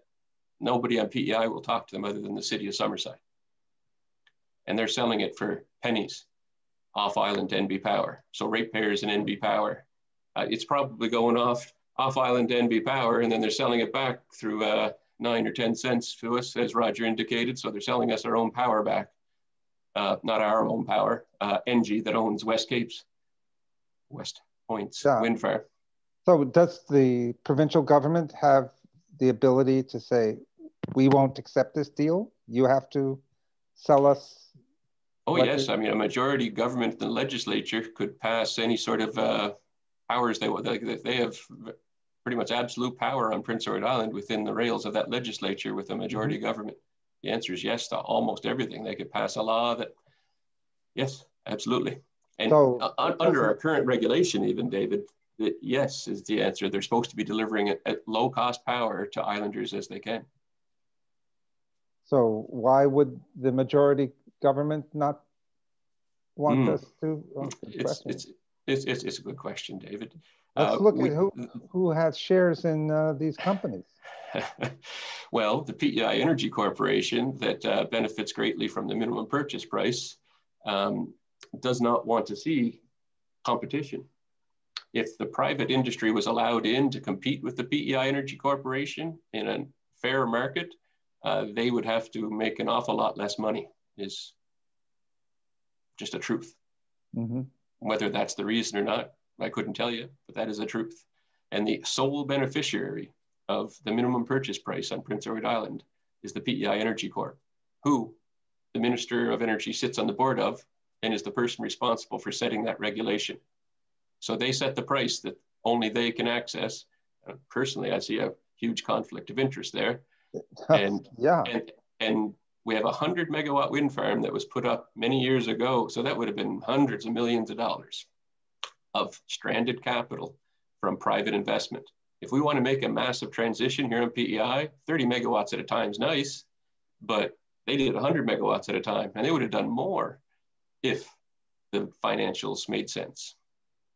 nobody on PEI will talk to them other than the city of Summerside, and they're selling it for pennies off island to NB Power. So ratepayers and NB Power, uh, it's probably going off off island to NB Power, and then they're selling it back through uh, nine or ten cents to us, as Roger indicated. So they're selling us our own power back uh, not our own power, uh, ENGIE that owns West Cape's West Point's Yeah. wind farm. So does the provincial government have the ability to say, we won't accept this deal? You have to sell us? Oh yes, I mean a majority government and legislature could pass any sort of uh, powers they want. They, they have pretty much absolute power on Prince Edward Island within the rails of that legislature with a majority government. The answer is yes to almost everything. They could pass a law that, yes, absolutely. And So- under our current regulation, even David, that yes is the answer. They're supposed to be delivering it at low cost power to islanders as they can. So why would the majority government not want Hmm. us to? oh, It's, it's, it's, it's, it's a good question, David. Let's Uh, look we- at who, who has shares in uh, these companies. well, the PEI Energy Corporation that uh, benefits greatly from the minimum purchase price um, does not want to see competition. If the private industry was allowed in to compete with the PEI Energy Corporation in a fair market, uh, they would have to make an awful lot less money, is just a truth. Mhm. Whether that's the reason or not, I couldn't tell you, but that is the truth. And the sole beneficiary of the minimum purchase price on Prince Edward Island is the PEI Energy Corp, who the Minister of Energy sits on the board of and is the person responsible for setting that regulation. So they set the price that only they can access. Uh, personally, I see a huge conflict of interest there. And- yeah, And, and we have a 100 megawatt wind farm that was put up many years ago. So that would have been hundreds of millions of dollars of stranded capital from private investment. If we want to make a massive transition here on PEI, 30 megawatts at a time is nice, but they did 100 megawatts at a time and they would have done more if the financials made sense.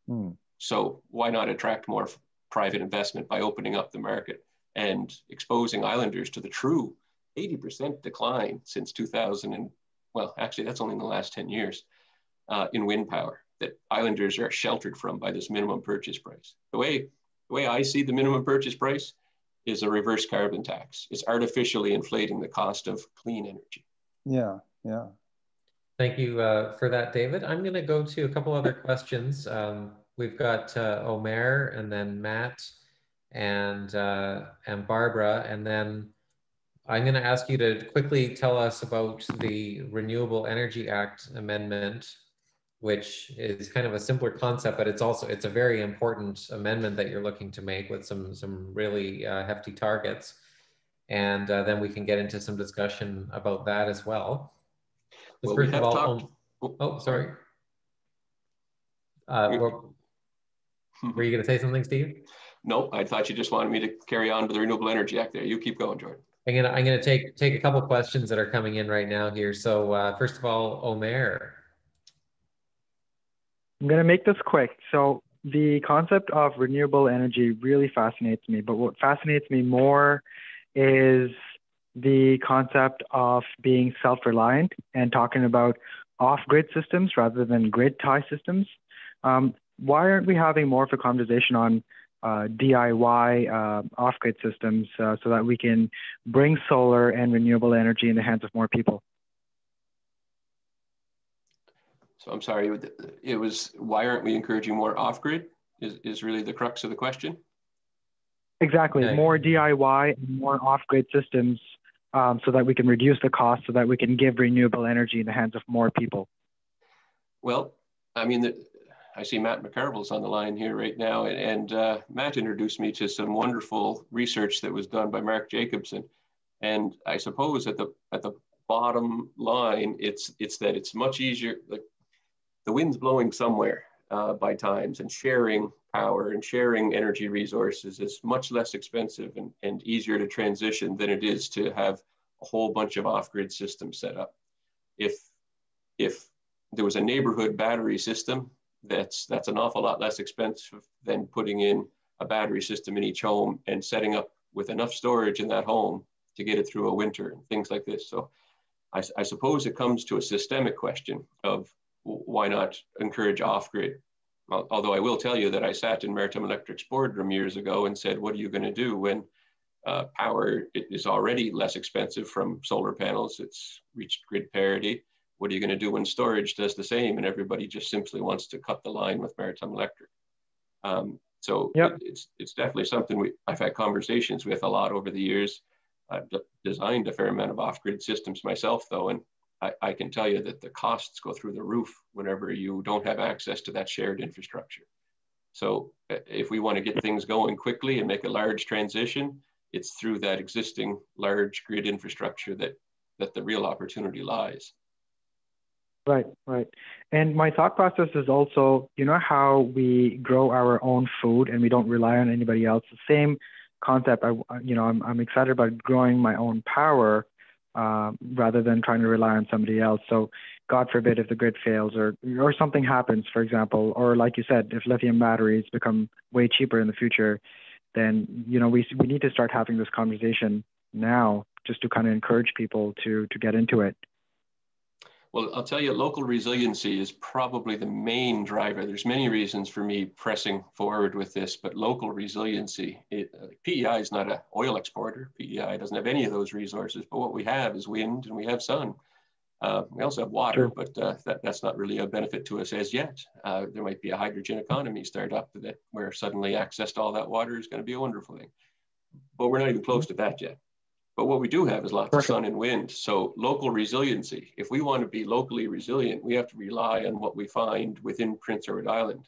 Hmm. So why not attract more private investment by opening up the market and exposing islanders to the true 80% decline since 2000 and well, actually that's only in the last 10 years uh, in wind power that islanders are sheltered from by this minimum purchase price. The way the way I see the minimum purchase price is a reverse carbon tax. It's artificially inflating the cost of clean energy. yeah, yeah. Thank you uh, for that, David. I'm going to go to a couple other questions. Um, we've got uh, Omer and then Matt and uh, and Barbara, and then I'm going to ask you to quickly tell us about the Renewable Energy Act amendment, which is kind of a simpler concept, but it's also it's a very important amendment that you're looking to make with some some really uh, hefty targets, and uh, then we can get into some discussion about that as well. Well, we first of all, talked- um, oh, sorry. Uh, were you going to say something, Steve? Nope, I thought you just wanted me to carry on to the Renewable Energy Act there. You keep going, Jordan. I'm gonna I'm gonna take take a couple questions that are coming in right now here. So uh, first of all, Omer. I'm going to make this quick. So, the concept of renewable energy really fascinates me, but what fascinates me more is the concept of being self reliant and talking about off grid systems rather than grid tie systems. Um, why aren't we having more of a conversation on uh, DIY uh, off grid systems uh, so that we can bring solar and renewable energy in the hands of more people? So I'm sorry, it was why aren't we encouraging more off grid? Is, is really the crux of the question? Exactly. Okay. More DIY and more off grid systems um, so that we can reduce the cost, so that we can give renewable energy in the hands of more people? Well, I mean, the, I see Matt McCarville's on the line here right now, and, and uh, Matt introduced me to some wonderful research that was done by Mark Jacobson. And I suppose at the at the bottom line, it's it's that it's much easier. Like the wind's blowing somewhere uh, by times, and sharing power and sharing energy resources is much less expensive and, and easier to transition than it is to have a whole bunch of off-grid systems set up. If if there was a neighborhood battery system that's that's an awful lot less expensive than putting in a battery system in each home and setting up with enough storage in that home to get it through a winter and things like this. So I, I suppose it comes to a systemic question of why not encourage off-grid? Although I will tell you that I sat in Maritime Electric's boardroom years ago and said, what are you going to do when uh, power is already less expensive from solar panels? It's reached grid parity what are you going to do when storage does the same and everybody just simply wants to cut the line with Maritime Electric? Um, so yep. it, it's, it's definitely something we, I've had conversations with a lot over the years. I've designed a fair amount of off-grid systems myself though, and I, I can tell you that the costs go through the roof whenever you don't have access to that shared infrastructure. So uh, if we want to get things going quickly and make a large transition, it's through that existing large grid infrastructure that, that the real opportunity lies. Right, right. And my thought process is also, you know, how we grow our own food and we don't rely on anybody else. The same concept. I, you know, I'm, I'm excited about growing my own power uh, rather than trying to rely on somebody else. So, God forbid if the grid fails or or something happens, for example, or like you said, if lithium batteries become way cheaper in the future, then you know we we need to start having this conversation now, just to kind of encourage people to to get into it. Well, I'll tell you, local resiliency is probably the main driver. There's many reasons for me pressing forward with this, but local resiliency, it, uh, PEI is not an oil exporter. PEI doesn't have any of those resources, but what we have is wind and we have sun. Uh, we also have water, sure. but uh, that, that's not really a benefit to us as yet. Uh, there might be a hydrogen economy start up that where suddenly access to all that water is going to be a wonderful thing. But we're not even close to that yet. But what we do have is lots Perfect. of sun and wind. So local resiliency. If we want to be locally resilient, we have to rely on what we find within Prince Edward Island.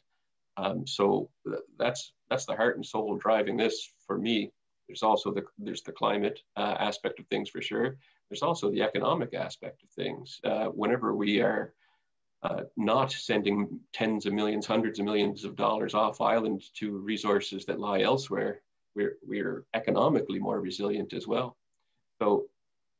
Um, so that's that's the heart and soul driving this for me. There's also the there's the climate uh, aspect of things for sure. There's also the economic aspect of things. Uh, whenever we are uh, not sending tens of millions, hundreds of millions of dollars off island to resources that lie elsewhere, we're, we're economically more resilient as well. So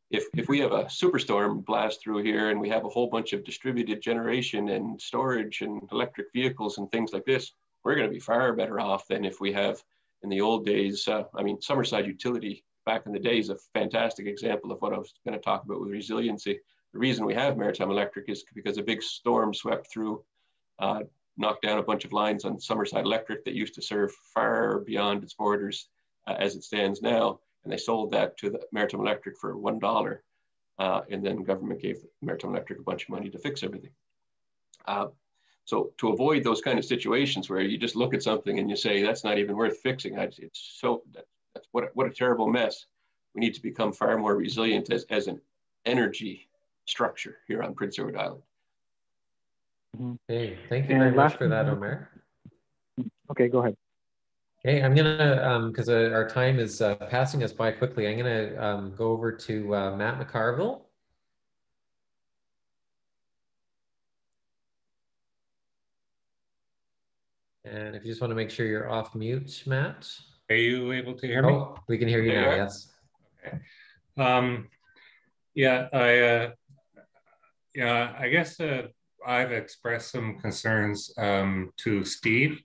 if, if we have a superstorm blast through here and we have a whole bunch of distributed generation and storage and electric vehicles and things like this, we're going to be far better off than if we have in the old days. Uh, I mean, Summerside Utility back in the day is a fantastic example of what I was going to talk about with resiliency. The reason we have Maritime Electric is because a big storm swept through, uh, knocked down a bunch of lines on Summerside Electric that used to serve far beyond its borders uh, as it stands now and they sold that to the Maritime Electric for one dollar, uh, and then government gave Maritime Electric a bunch of money to fix everything. Uh, so to avoid those kind of situations where you just look at something and you say that's not even worth fixing, it's so that's what a, what a terrible mess. We need to become far more resilient as, as an energy structure here on Prince Edward Island. Okay, thank you very much for that, Omer. Okay, go ahead. Okay, I'm gonna, because um, uh, our time is uh, passing us by quickly, I'm gonna um, go over to uh, Matt McCarville. And if you just want to make sure you're off mute, Matt. Are you able to hear me? Oh, we can hear you now, yes. Okay. Um, yeah, I, uh, yeah, I guess uh, I've expressed some concerns um, to Steve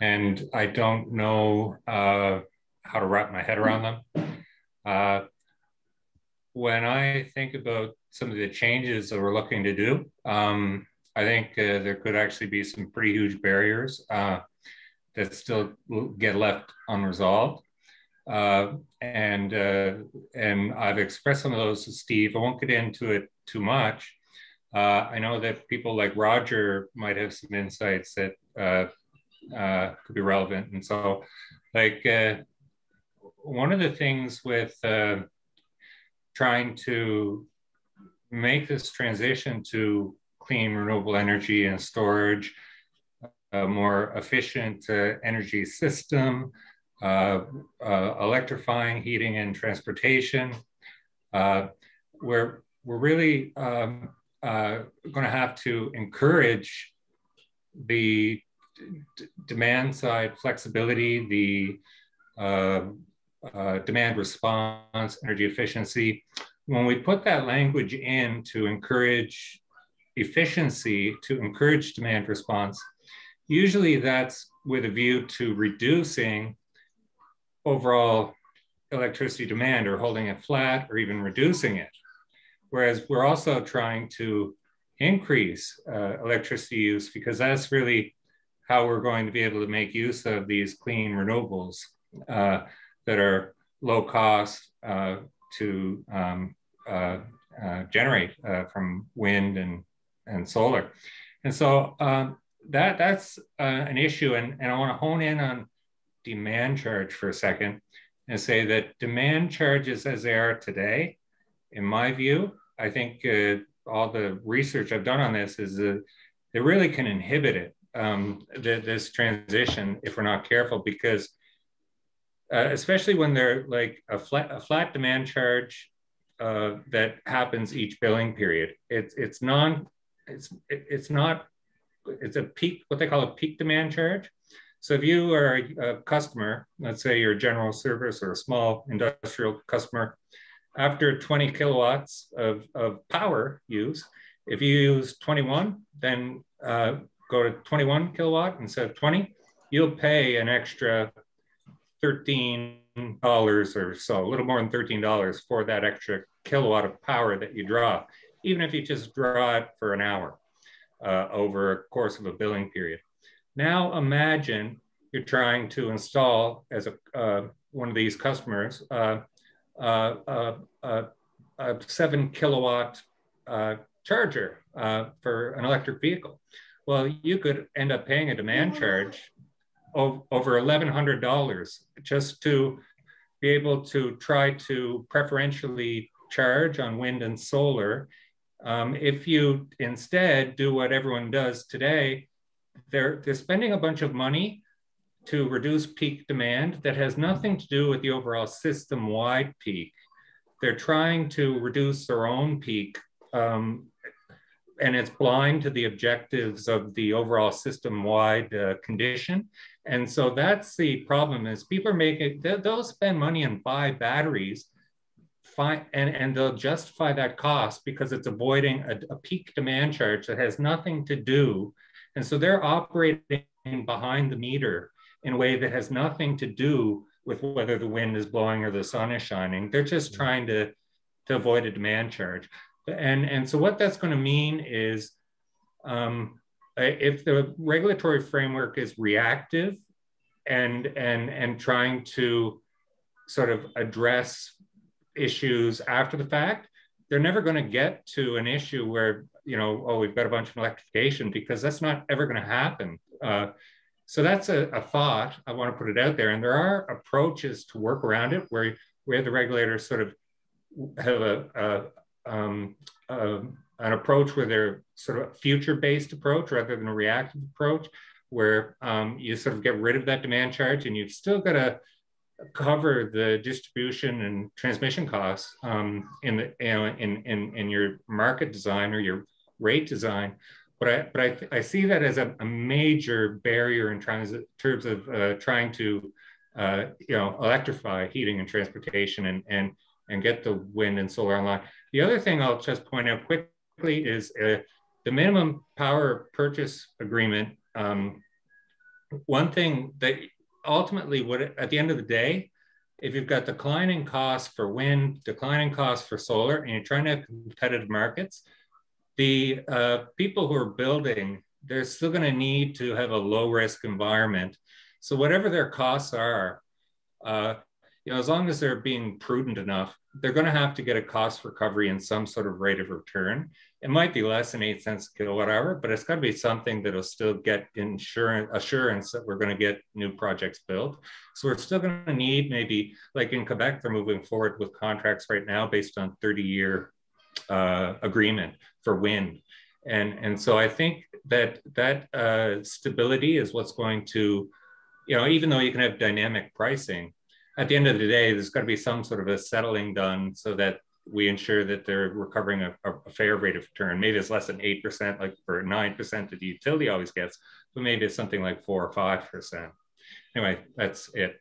and I don't know uh, how to wrap my head around them. Uh, when I think about some of the changes that we're looking to do, um, I think uh, there could actually be some pretty huge barriers uh, that still get left unresolved. Uh, and uh, and I've expressed some of those to Steve. I won't get into it too much. I know that people like Roger might have some insights that uh, could be relevant. And so, like, uh, one of the things with uh, trying to make this transition to clean renewable energy and storage, a more efficient uh, energy system, uh, uh, electrifying heating and transportation. Uh, we're, we're really um, going to have to encourage the demand side flexibility, the uh, uh, demand response, energy efficiency. When we put that language in to encourage efficiency, to encourage demand response, usually that's with a view to reducing overall electricity demand or holding it flat or even reducing it. Whereas we're also trying to increase uh, electricity use because that's really how we're going to be able to make use of these clean renewables uh, that are low cost uh, to um, uh, uh, generate uh, from wind and, and solar. And so um, that, that's an issue. And, and I want to hone in on demand charge for a second and say that demand charges as they are today, in my view, I think all the research I've done on this is that it really can inhibit it um, th- this transition if we're not careful because uh, especially when they're like a flat, a flat demand charge uh, that happens each billing period. It's it's non it's it's not it's a peak what they call a peak demand charge. So if you are a, a customer, let's say you're a general service or a small industrial customer, after 20 kilowatts of, of power use, if you use 21, then uh, go to 21 kilowatt instead of 20, you'll pay an extra $13 or so, a little more than $13 for that extra kilowatt of power that you draw, even if you just draw it for an hour uh, over a course of a billing period. Now imagine you're trying to install as a, uh, one of these customers uh, uh, uh, uh a seven kilowatt charger for an electric vehicle. Well, you could end up paying a demand charge of over $1,100 just to be able to try to preferentially charge on wind and solar. Um, if you instead do what everyone does today, they're, they're spending a bunch of money to reduce peak demand that has nothing to do with the overall system wide peak. They're trying to reduce their own peak um, and it's blind to the objectives of the overall system-wide uh, condition. And so that's the problem is people are making, they'll spend money and buy batteries and, and they'll justify that cost because it's avoiding a, a peak demand charge that has nothing to do. And so they're operating behind the meter in a way that has nothing to do with whether the wind is blowing or the sun is shining. They're just trying to, to avoid a demand charge. And, and so what that's going to mean is um, if the regulatory framework is reactive and, and, and trying to sort of address issues after the fact, they're never going to get to an issue where, you know, oh, we've got a bunch of electrification because that's not ever going to happen. Uh, so that's a, a, thought. I want to put it out there. And there are approaches to work around it where, where the regulators sort of have a, um, uh, an approach where they're sort of future-based approach rather than a reactive approach, where um, you sort of get rid of that demand charge and you've still got to cover the distribution and transmission costs um, in the you know, in, in in your market design or your rate design. But I but I, I see that as a, a major barrier in terms of, terms of uh, trying to uh, you know electrify heating and transportation and and and get the wind and solar online. The other thing I'll just point out quickly is uh, the minimum power purchase agreement. Um, one thing that ultimately would, at the end of the day, if you've got declining costs for wind, declining costs for solar, and you're trying to have competitive markets, the uh, people who are building, they're still going to need to have a low risk environment. So whatever their costs are, uh, you know, as long as they're being prudent enough, they're going to have to get a cost recovery and some sort of rate of return. It might be less than eight cents a kilowatt hour, but it's got to be something that'll still get insurance assurance that we're going to get new projects built. So we're still going to need maybe, like in Quebec, they're moving forward with contracts right now based on 30 year uh, agreement for wind. And, and so I think that that uh, stability is what's going to, you know, even though you can have dynamic pricing, at the end of the day, there's got to be some sort of a settling done so that we ensure that they're recovering a, a fair rate of return. Maybe it's less than 8%, like for 9% that the utility always gets, but maybe it's something like 4 or 5%. Anyway, that's it.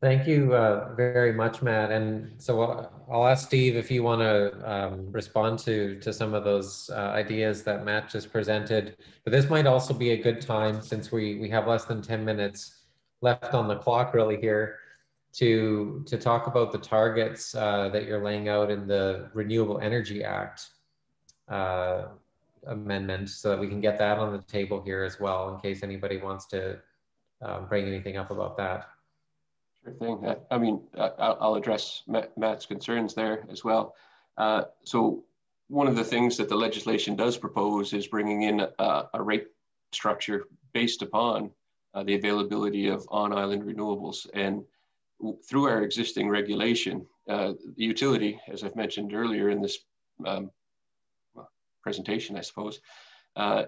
Thank you uh, very much, Matt. And so I'll, I'll ask Steve if you want to um, respond to to some of those uh, ideas that Matt just presented. But this might also be a good time since we we have less than ten minutes left on the clock, really here, to to talk about the targets uh, that you're laying out in the Renewable Energy Act uh, amendment, so that we can get that on the table here as well, in case anybody wants to um, bring anything up about that. Sure thing. I mean, I'll address Matt's concerns there as well. Uh, so one of the things that the legislation does propose is bringing in a, a rate structure based upon uh, the availability of on-island renewables. And through our existing regulation, uh, the utility, as I've mentioned earlier in this um, presentation, I suppose, uh,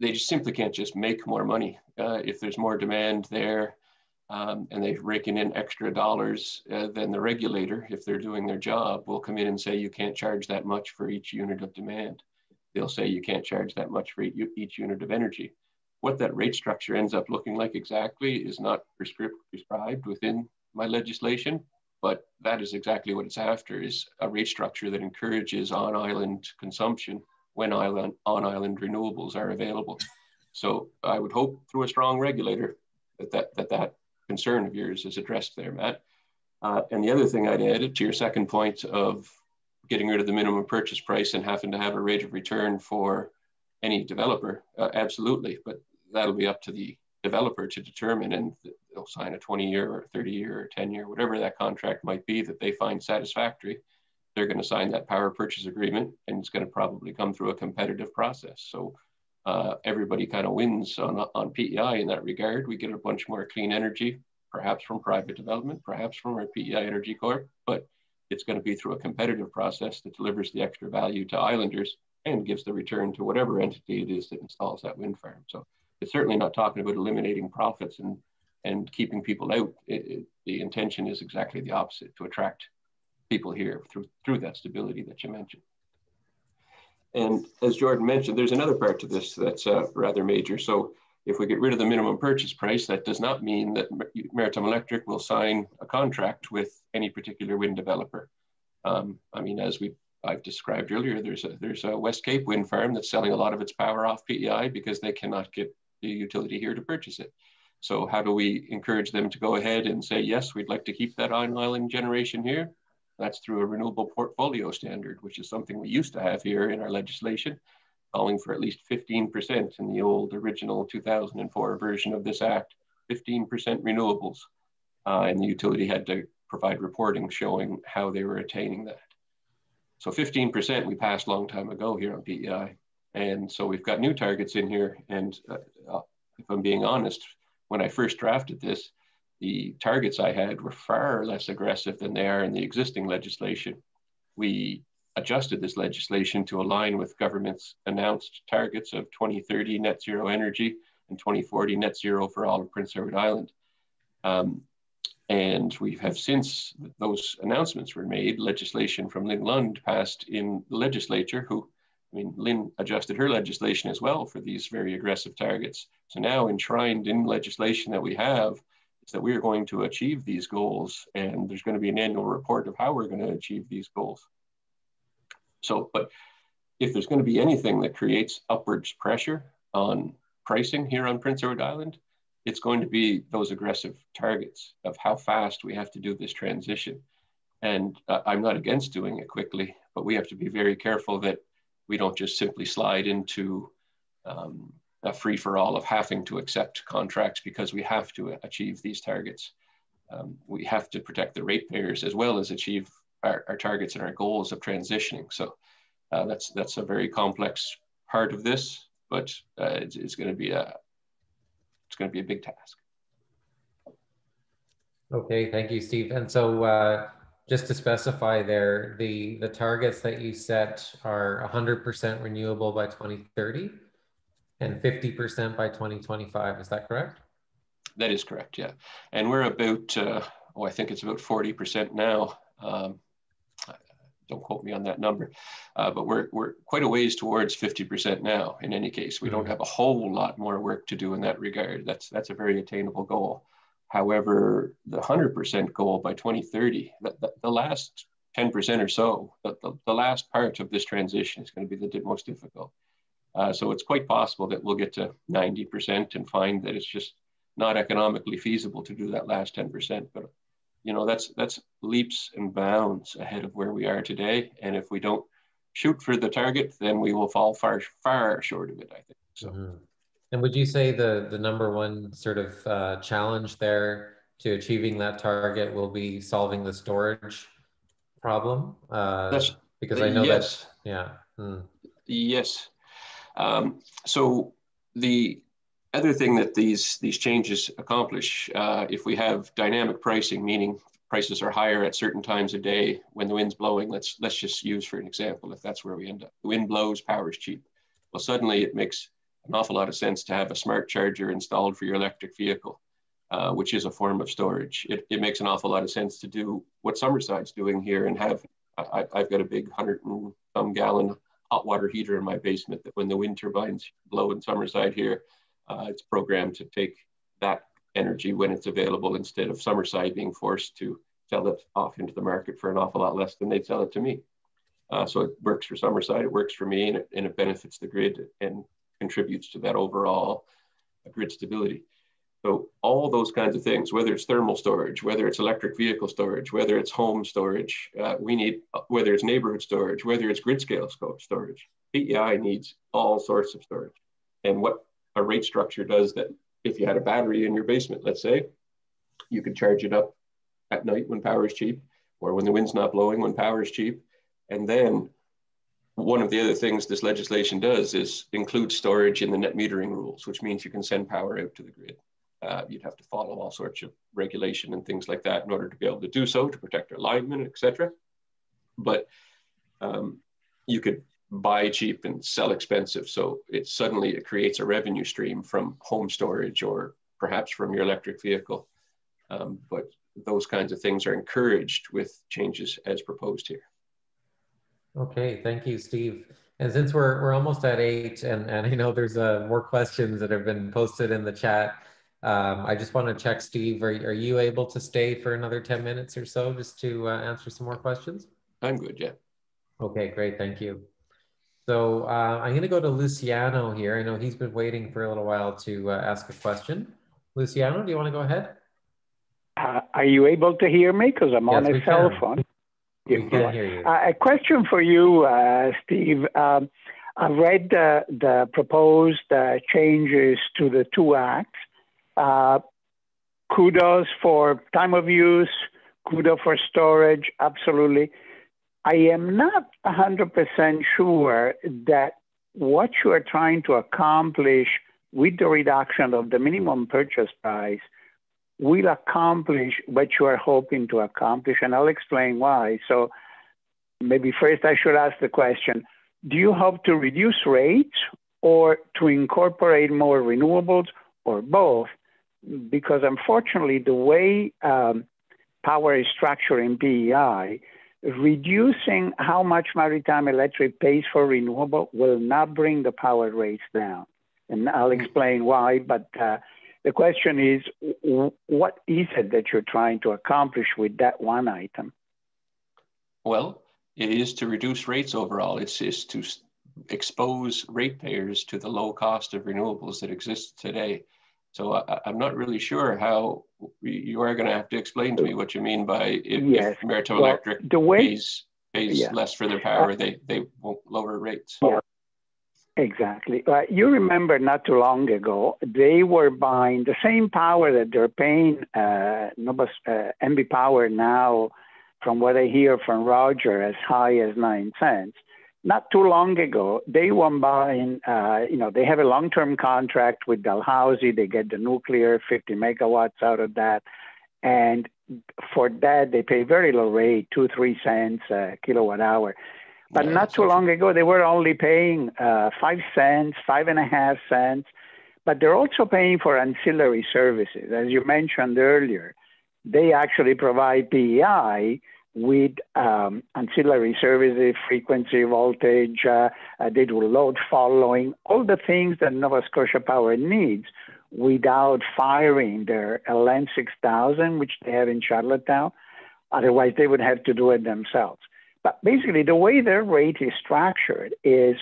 they just simply can't just make more money. Uh, if there's more demand there, um, and they're raking in extra dollars, uh, then the regulator, if they're doing their job, will come in and say you can't charge that much for each unit of demand. They'll say you can't charge that much for each unit of energy. What that rate structure ends up looking like exactly is not prescribed within my legislation, but that is exactly what it's after is a rate structure that encourages on-island consumption when island, on-island renewables are available. So I would hope through a strong regulator that that, that, that concern of yours is addressed there, Matt. Uh, and the other thing I'd add to your second point of getting rid of the minimum purchase price and having to have a rate of return for any developer, uh, absolutely. But that'll be up to the developer to determine, and they'll sign a 20 year or 30 year or 10 year, whatever that contract might be that they find satisfactory. They're going to sign that power purchase agreement, and it's going to probably come through a competitive process. So uh, everybody kind of wins on, on PEI in that regard. We get a bunch more clean energy, perhaps from private development, perhaps from our PEI Energy Corp, but it's going to be through a competitive process that delivers the extra value to islanders and gives the return to whatever entity it is that installs that wind farm. So it's certainly not talking about eliminating profits and, and keeping people out. It, it, the intention is exactly the opposite, to attract people here through, through that stability that you mentioned. And as Jordan mentioned, there's another part to this that's uh, rather major. So if we get rid of the minimum purchase price, that does not mean that Maritime Electric will sign a contract with any particular wind developer. Um, I mean, as we I've described earlier, there's a there's a West Cape wind farm that's selling a lot of its power off PEI because they cannot get the utility here to purchase it. So how do we encourage them to go ahead and say, yes, we'd like to keep that on island generation here? That's through a renewable portfolio standard, which is something we used to have here in our legislation, calling for at least 15% in the old original 2004 version of this act, 15% renewables. Uh, and the utility had to provide reporting showing how they were attaining that. So 15% we passed a long time ago here on PEI. And so we've got new targets in here. And uh, uh, if I'm being honest, when I first drafted this, the targets I had were far less aggressive than they are in the existing legislation. We adjusted this legislation to align with government's announced targets of 2030 net zero energy and 2040 net zero for all of Prince Edward Island. Um, and we have since those announcements were made, legislation from Lynne Lund passed in the legislature, who, I mean, Lynne adjusted her legislation as well for these very aggressive targets. So now enshrined in legislation that we have is that we are going to achieve these goals and there's going to be an annual report of how we're going to achieve these goals. So, but if there's going to be anything that creates upwards pressure on pricing here on Prince Edward Island, it's going to be those aggressive targets of how fast we have to do this transition. And uh, I'm not against doing it quickly, but we have to be very careful that we don't just simply slide into um, a free for all of having to accept contracts because we have to achieve these targets. um, we have to protect the ratepayers as well as achieve our, our targets and our goals of transitioning. So uh, that's that's a very complex part of this, but uh, it's, it's going to be a it's going to be a big task. Okay, thank you, Steve. And so uh, just to specify there, the, the targets that you set are 100% renewable by 2030 and 50% by 2025. Is that correct? That is correct, yeah. And we're about, uh, oh, I think it's about 40% now. Um, don't quote me on that number, uh, but we're, we're quite a ways towards 50% now. In any case, we don't mm-hmm. have a whole lot more work to do in that regard. That's, that's a very attainable goal. However, the 100% goal by 2030, the, the, the last 10% or so, the, the, the, last part of this transition is going to be the most difficult. Uh, so it's quite possible that we'll get to 90% and find that it's just not economically feasible to do that last 10%. But you know, that's that's leaps and bounds ahead of where we are today. And if we don't shoot for the target, then we will fall far far short of it. I think so. Mm-hmm. And would you say the, the number one sort of uh, challenge there to achieving that target will be solving the storage problem? Uh, because I know yes. that, yeah. Hmm. Yes. Um, so the other thing that these, these changes accomplish, uh, if we have dynamic pricing, meaning prices are higher at certain times of day when the wind's blowing, let's, let's just use for an example, if that's where we end up. The wind blows, power is cheap. Well, suddenly it makes an awful lot of sense to have a smart charger installed for your electric vehicle, uh, which is a form of storage. It, it makes an awful lot of sense to do what Summerside's doing here and have, I, have got a big hundred and some gallon hot water heater in my basement that when the wind turbines blow in Summerside here, uh, it's programmed to take that energy when it's available instead of Summerside being forced to sell it off into the market for an awful lot less than they'd sell it to me. Uh, so it works for Summerside, it works for me, and it, and it benefits the grid. And contributes to that overall grid stability. So all those kinds of things, whether it's thermal storage, whether it's electric vehicle storage, whether it's home storage, uh, we need, whether it's neighborhood storage, whether it's grid scale storage, PEI needs all sorts of storage. And what a rate structure does that if you had a battery in your basement, let's say, you could charge it up at night when power is cheap, or when the wind's not blowing when power is cheap. And then one of the other things this legislation does is include storage in the net metering rules, which means you can send power out to the grid. Uh, you'd have to follow all sorts of regulation and things like that in order to be able to do so to protect linemen, etc. But um, you could buy cheap and sell expensive. So it suddenly it creates a revenue stream from home storage or perhaps from your electric vehicle. Um, but those kinds of things are encouraged with changes as proposed here. Okay, thank you, Steve. And since we're, we're almost at eight, and, and I know there's uh, more questions that have been posted in the chat, um, I just want to check, Steve, are, are you able to stay for another 10 minutes or so just to uh, answer some more questions? I'm good, yeah. Okay, great, thank you. So uh, I'm going to go to Luciano here. I know he's been waiting for a little while to uh, ask a question. Luciano, do you want to go ahead? Uh, are you able to hear me? Because I'm yes, on a cell phone. We can hear you. Uh, a question for you, uh, Steve. Um, I've read the, the proposed uh, changes to the two acts. Uh, kudos for time of use, kudos for storage, absolutely. I am not 100% sure that what you are trying to accomplish with the reduction of the minimum purchase price will accomplish what you are hoping to accomplish. And I'll explain why. So maybe first I should ask the question Do you hope to reduce rates or to incorporate more renewables or both? Because unfortunately, the way um, power is structured in PEI, reducing how much maritime electric pays for renewable will not bring the power rates down. And I'll hmm. explain why, but uh, the question is, what is it that you're trying to accomplish with that one item? Well, it is to reduce rates overall. It's, it's to expose ratepayers to the low cost of renewables that exist today. So I, am not really sure how you are going to have to explain to me what you mean by if, yes. if Maritime well, Electric the way, pays, pays yeah. less for their power, uh, they, they won't lower rates. Yeah. Exactly. Uh, you remember not too long ago, they were buying the same power that they're paying uh, Novus, uh, NB Power now, from what I hear from Roger, as high as nine cents. Not too long ago, they were buying, uh, you know, they have a long term contract with Dalhousie. They get the nuclear 50 megawatts out of that. And for that, they pay very low rate, two, three cents a kilowatt hour. But yeah, not too long ago, they were only paying uh, five cents, five and a half cents. But they're also paying for ancillary services. As you mentioned earlier, they actually provide PEI with um, ancillary services, frequency, voltage, uh, uh, they do load following, all the things that Nova Scotia Power needs without firing their LM 6000, which they have in Charlottetown. Otherwise, they would have to do it themselves. But basically, the way their rate is structured is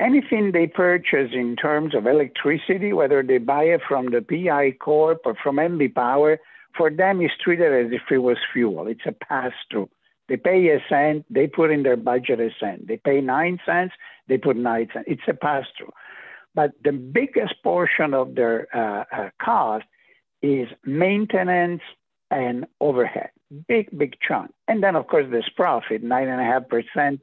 anything they purchase in terms of electricity, whether they buy it from the PEI Corp or from NB Power, for them is treated as if it was fuel. It's a pass through. They pay a cent, they put in their budget a cent. They pay nine cents, they put nine cents. It's a pass through. But the biggest portion of their uh, uh, cost is maintenance and overhead. Big, big chunk. And then, of course, there's profit, 9.5%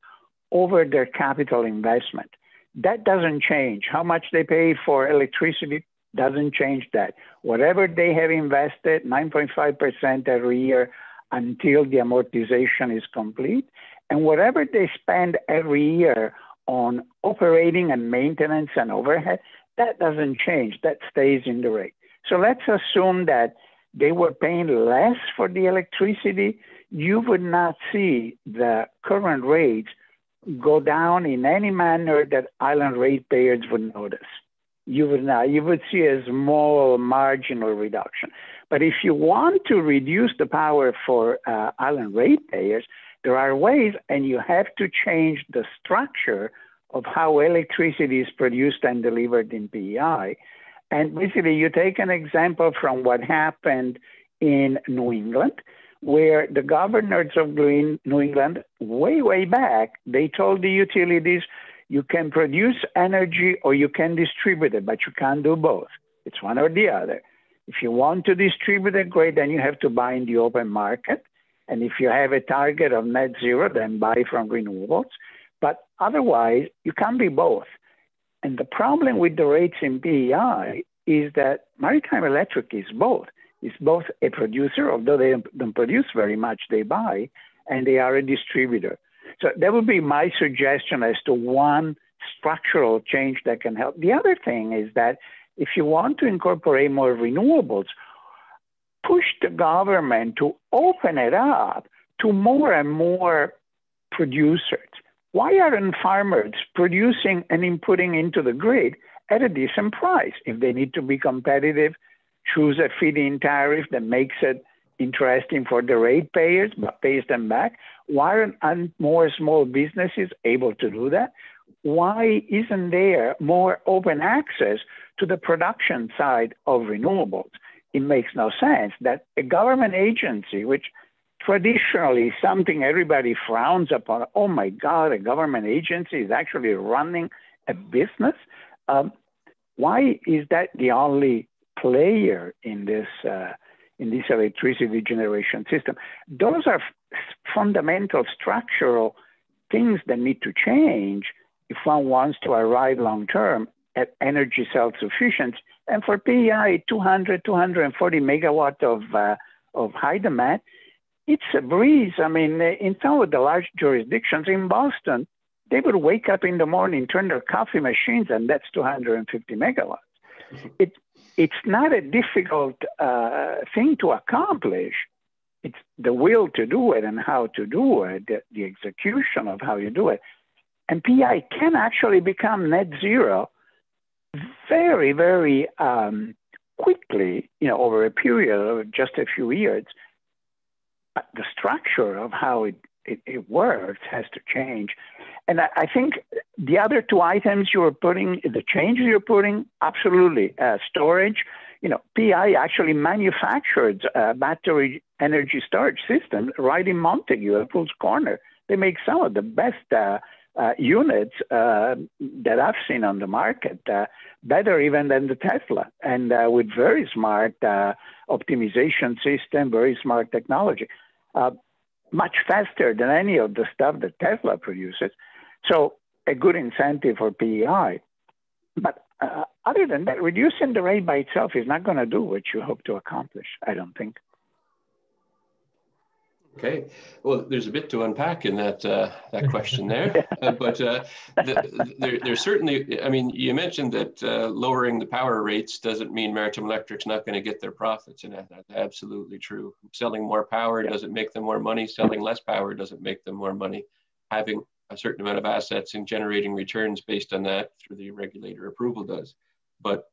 over their capital investment. That doesn't change. How much they pay for electricity doesn't change that. Whatever they have invested, 9.5% every year until the amortization is complete. And whatever they spend every year on operating and maintenance and overhead, that doesn't change. That stays in the rate. So let's assume that they were paying less for the electricity. You would not see the current rates go down in any manner that island ratepayers would notice. You would not. You would see a small marginal reduction. But if you want to reduce the power for uh, island ratepayers, there are ways, and you have to change the structure of how electricity is produced and delivered in PEI. And basically, you take an example from what happened in New England, where the governors of Green New England, way, way back, they told the utilities, you can produce energy or you can distribute it, but you can't do both. It's one or the other. If you want to distribute it, great, then you have to buy in the open market. And if you have a target of net zero, then buy from renewables. But otherwise, you can't be both. And the problem with the rates in PEI is that Maritime Electric is both. It's both a producer, although they don't produce very much, they buy, and they are a distributor. So that would be my suggestion as to one structural change that can help. The other thing is that if you want to incorporate more renewables, push the government to open it up to more and more producers. Why aren't farmers producing and inputting into the grid at a decent price? If they need to be competitive, choose a feed-in tariff that makes it interesting for the ratepayers but pays them back. Why aren't more small businesses able to do that? Why isn't there more open access to the production side of renewables? it makes no sense that a government agency, which traditionally something everybody frowns upon, oh my God, a government agency is actually running a business. Um, why is that the only player in this uh, in this electricity generation system? Those are fundamental structural things that need to change if one wants to arrive long term at energy self-sufficiency. And for PEI, 200, 240 megawatt of, uh, of high demand, it's a breeze. I mean, in some of the large jurisdictions in Boston, they would wake up in the morning, turn their coffee machines, and that's 250 megawatts. It, it's not a difficult uh, thing to accomplish. It's the will to do it and how to do it, the, the execution of how you do it. And PEI can actually become net zero very, very um, quickly, you know, over a period of just a few years, the structure of how it, it, it works has to change. And I, I, think the other two items you're putting, the changes you're putting, absolutely. Uh, storage, you know, PEI actually manufactured uh, battery energy storage systems right in Montague, at Poole's Corner. They make some of the best uh, uh, units uh, that I've seen on the market, uh, better even than the Tesla, and uh, with very smart uh, optimization system, very smart technology, uh, much faster than any of the stuff that Tesla produces. So a good incentive for PEI. But other than that, reducing the rate by itself is not going to do what you hope to accomplish, I don't think. Okay, well, there's a bit to unpack in that uh, that question there, uh, but uh, the, there, there's certainly. I mean, you mentioned that uh, lowering the power rates doesn't mean Maritime Electric's not going to get their profits, and that's absolutely true. Selling more power doesn't make them more money. Selling less power doesn't make them more money. Having a certain amount of assets and generating returns based on that through the regulator approval does, but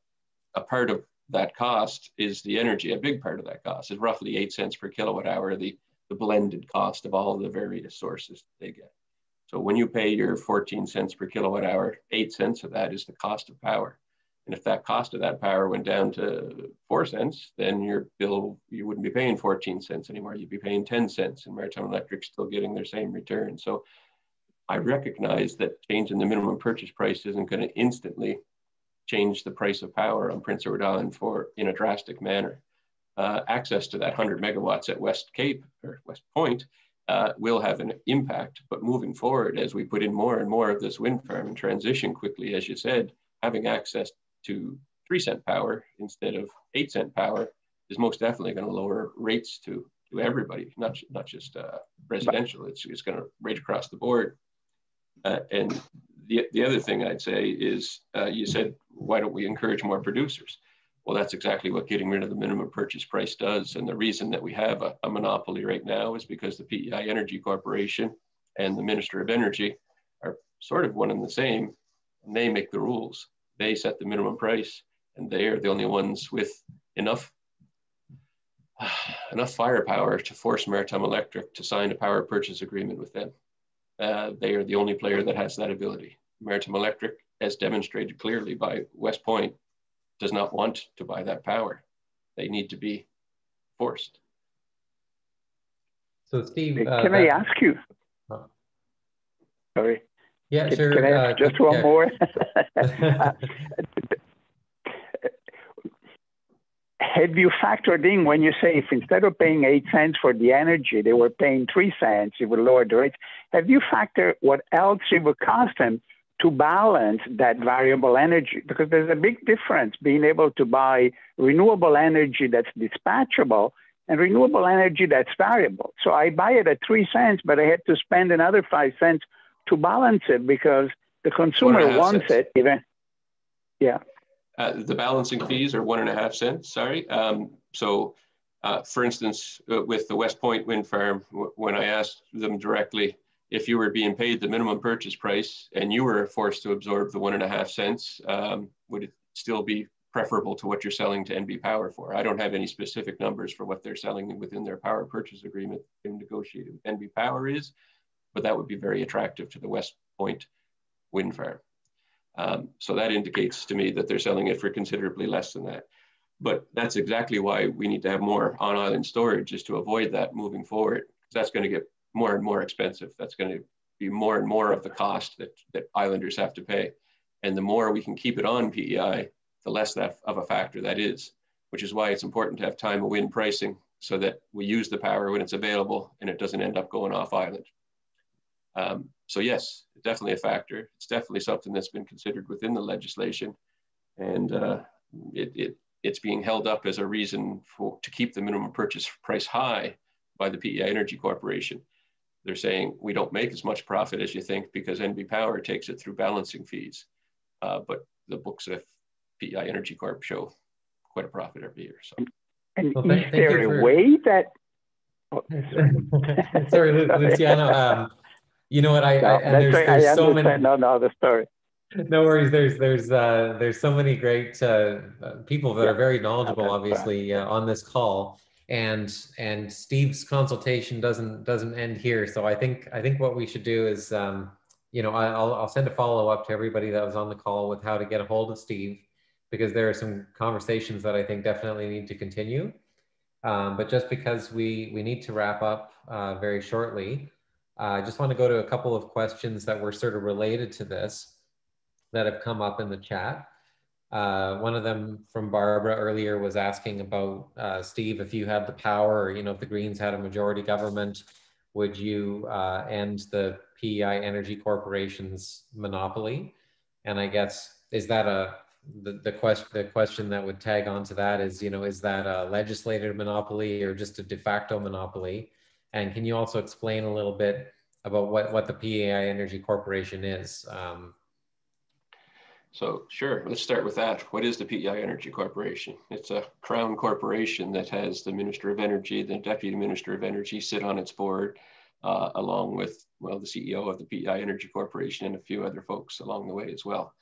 a part of that cost is the energy. A big part of that cost is roughly eight cents per kilowatt hour. The the blended cost of all the various sources they get. So when you pay your 14 cents per kilowatt hour, eight cents of that is the cost of power. And if that cost of that power went down to four cents, then your bill, you wouldn't be paying 14 cents anymore. You'd be paying 10 cents and Maritime Electric still getting their same return. So I recognize that changing the minimum purchase price isn't going to instantly change the price of power on Prince Edward Island for in a drastic manner uh, access to that 100 megawatts at West Cape or West Point uh, will have an impact. But moving forward, as we put in more and more of this wind farm and transition quickly, as you said, having access to three cent power instead of eight cent power is most definitely going to lower rates to, to everybody, not, not just uh, residential. It's, it's going to rate across the board. Uh, and the, the other thing I'd say is uh, you said, why don't we encourage more producers? Well, that's exactly what getting rid of the minimum purchase price does. And the reason that we have a, a monopoly right now is because the PEI Energy Corporation and the Minister of Energy are sort of one and the same. And they make the rules. They set the minimum price, and they are the only ones with enough enough firepower to force Maritime Electric to sign a power purchase agreement with them. Uh, they are the only player that has that ability. Maritime Electric, as demonstrated clearly by West Point, does not want to buy that power. They need to be forced. So Steve, uh, can I ask you? Oh. Sorry. Yeah, can, sure. Can I ask uh, just one yeah. more? Have you factored in when you say if instead of paying eight cents for the energy, they were paying three cents, it would lower the rates? Have you factored what else it would cost them to balance that variable energy because there's a big difference being able to buy renewable energy that's dispatchable and renewable energy that's variable. So I buy it at three cents, but I had to spend another five cents to balance it because the consumer wants cents. it. Even yeah. Uh, the balancing fees are one and a half cents. Sorry. Um, so, uh, for instance, uh, with the West Point wind farm, when I asked them directly, if you were being paid the minimum purchase price and you were forced to absorb the one and a half cents, um, would it still be preferable to what you're selling to NB Power for? I don't have any specific numbers for what they're selling within their power purchase agreement in negotiated with NB Power is, but that would be very attractive to the West Point wind farm. Um, so that indicates to me that they're selling it for considerably less than that. But that's exactly why we need to have more on-island storage is to avoid that moving forward. That's going to get more and more expensive. That's going to be more and more of the cost that, that islanders have to pay. And the more we can keep it on PEI, the less that of a factor that is, which is why it's important to have time of wind pricing so that we use the power when it's available and it doesn't end up going off island. Um, so yes, definitely a factor. It's definitely something that's been considered within the legislation and uh, it, it, it's being held up as a reason for, to keep the minimum purchase price high by the PEI Energy Corporation they're saying we don't make as much profit as you think because NB Power takes it through balancing fees. Uh, but the books of PEI Energy Corp show quite a profit every year. So, and well, is there a for... way that? Oh, sorry, Luciano. Um, you know what? I, no, I and there's, there's I so many. No, no, the story. No worries. There's there's uh, there's so many great uh, people that yeah. are very knowledgeable, obviously, uh, on this call and and Steve's consultation doesn't doesn't end here. So I think I think what we should do is um, you know I'll I'll send a follow up to everybody that was on the call with how to get a hold of Steve because there are some conversations that I think definitely need to continue. Um, but just because we we need to wrap up uh, very shortly, I just want to go to a couple of questions that were sort of related to this that have come up in the chat. Uh, one of them from Barbara earlier was asking about uh, Steve, if you had the power, you know, if the Greens had a majority government, would you uh, end the PEI Energy Corporation's monopoly? And I guess is that a the, the question the question that would tag onto that is you know is that a legislated monopoly or just a de facto monopoly? And can you also explain a little bit about what what the PEI Energy Corporation is? Um, so sure, let's start with that. What is the PEI Energy Corporation? It's a crown corporation that has the Minister of Energy, the Deputy Minister of Energy sit on its board, uh, along with, well, the CEO of the PEI Energy Corporation and a few other folks along the way as well.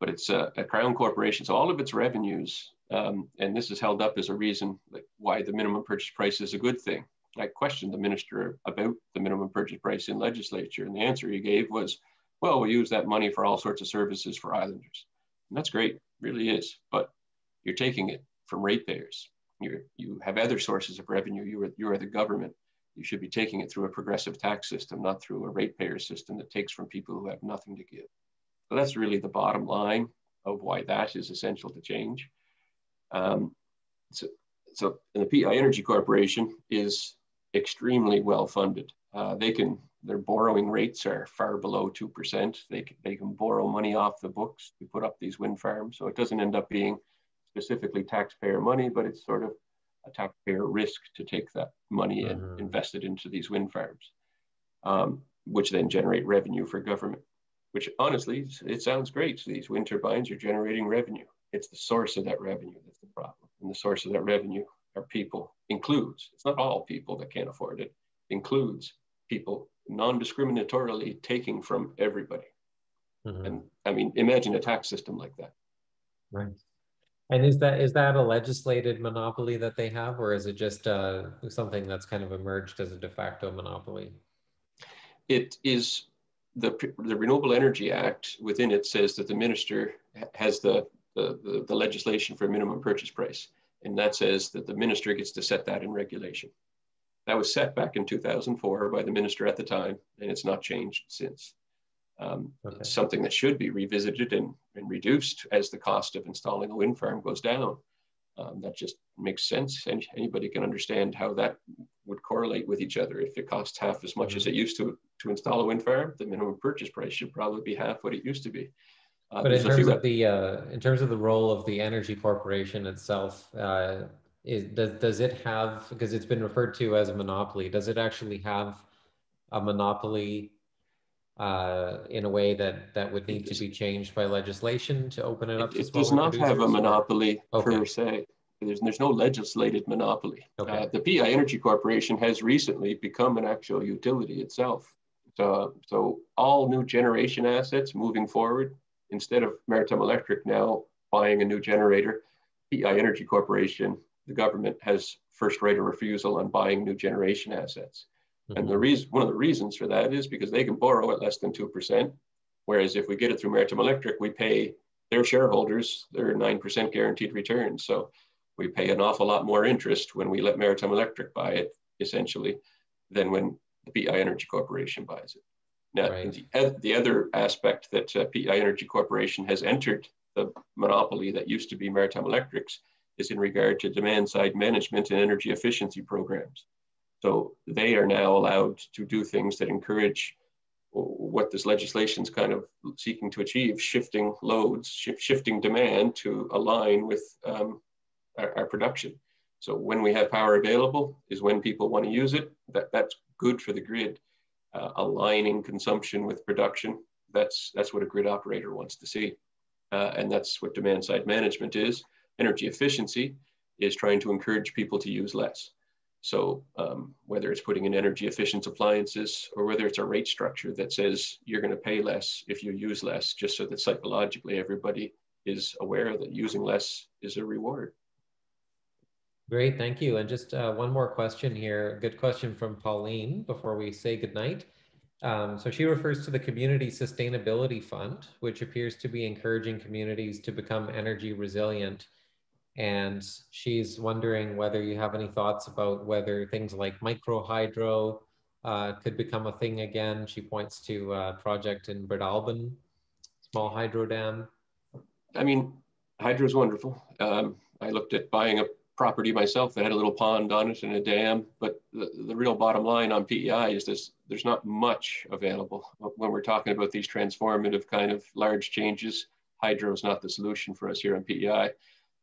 But it's a, a crown corporation, so all of its revenues, um, and this is held up as a reason like, why the minimum purchase price is a good thing. I questioned the minister about the minimum purchase price in legislature, and the answer he gave was, well, we use that money for all sorts of services for islanders. And that's great, really is. But you're taking it from ratepayers. You you have other sources of revenue. You are you are the government. You should be taking it through a progressive tax system, not through a ratepayer system that takes from people who have nothing to give. So that's really the bottom line of why that is essential to change. Um, so, so the PEI Energy Corporation is extremely well funded. Uh, they can their borrowing rates are far below 2%. They can, they can borrow money off the books to put up these wind farms. So it doesn't end up being specifically taxpayer money, but it's sort of a taxpayer risk to take that money and mm-hmm. invest it into these wind farms, um, which then generate revenue for government, which honestly, it sounds great. So these wind turbines are generating revenue. It's the source of that revenue that's the problem. And the source of that revenue are people, includes, it's not all people that can't afford it, includes people non-discriminatorily taking from everybody. Mm-hmm. And I mean, imagine a tax system like that. Right. And is that is that a legislated monopoly that they have, or is it just uh, something that's kind of emerged as a de facto monopoly? It is the the Renewable Energy Act within it says that the minister has the the, the, the legislation for minimum purchase price, and that says that the minister gets to set that in regulation. That was set back in 2004 by the minister at the time, and it's not changed since. Um, okay. It's something that should be revisited and, and reduced as the cost of installing a wind farm goes down. Um, that just makes sense. Any, anybody can understand how that would correlate with each other. If it costs half as much mm-hmm. as it used to to install a wind farm, the minimum purchase price should probably be half what it used to be. Uh, but in terms of the uh, in terms of the role of the energy corporation itself, uh, is does does it have because it's been referred to as a monopoly? Does it actually have a monopoly uh, in a way that that would need to be changed by legislation to open it up? It, it does not have a monopoly okay. per se. There's, there's no legislated monopoly. Okay. Uh, the PEI Energy Corporation has recently become an actual utility itself. So, so all new generation assets moving forward, instead of Maritime Electric now buying a new generator, PEI Energy Corporation the government has first right of refusal on buying new generation assets. Mm-hmm. And the reason, one of the reasons for that is because they can borrow at less than 2%. Whereas if we get it through Maritime Electric, we pay their shareholders their 9% guaranteed return. So we pay an awful lot more interest when we let Maritime Electric buy it, essentially, than when the PEI Energy Corporation buys it. Now, right. the, the, other aspect that uh, PEI Energy Corporation has entered the monopoly that used to be Maritime Electric's is in regard to demand side management and energy efficiency programs. So they are now allowed to do things that encourage what this legislation is kind of seeking to achieve, shifting loads, sh shifting demand to align with um, our, our, production. So when we have power available is when people want to use it. That, that's good for the grid. Uh, aligning consumption with production, that's, that's what a grid operator wants to see. Uh, and that's what demand side management is energy efficiency is trying to encourage people to use less. So um, whether it's putting in energy efficient appliances or whether it's a rate structure that says you're going to pay less if you use less, just so that psychologically everybody is aware that using less is a reward. Great, thank you. And just uh, one more question here. Good question from Pauline before we say goodnight. Um, so she refers to the Community Sustainability Fund, which appears to be encouraging communities to become energy resilient and she's wondering whether you have any thoughts about whether things like micro hydro, uh, uh, could become a thing again. She points to a project in Breadalbane, small hydro dam. I mean, hydro is wonderful. Um, I looked at buying a property myself that had a little pond on it and a dam, but the, the real bottom line on PEI is this, there's not much available. When we're talking about these transformative kind of large changes, hydro is not the solution for us here on PEI.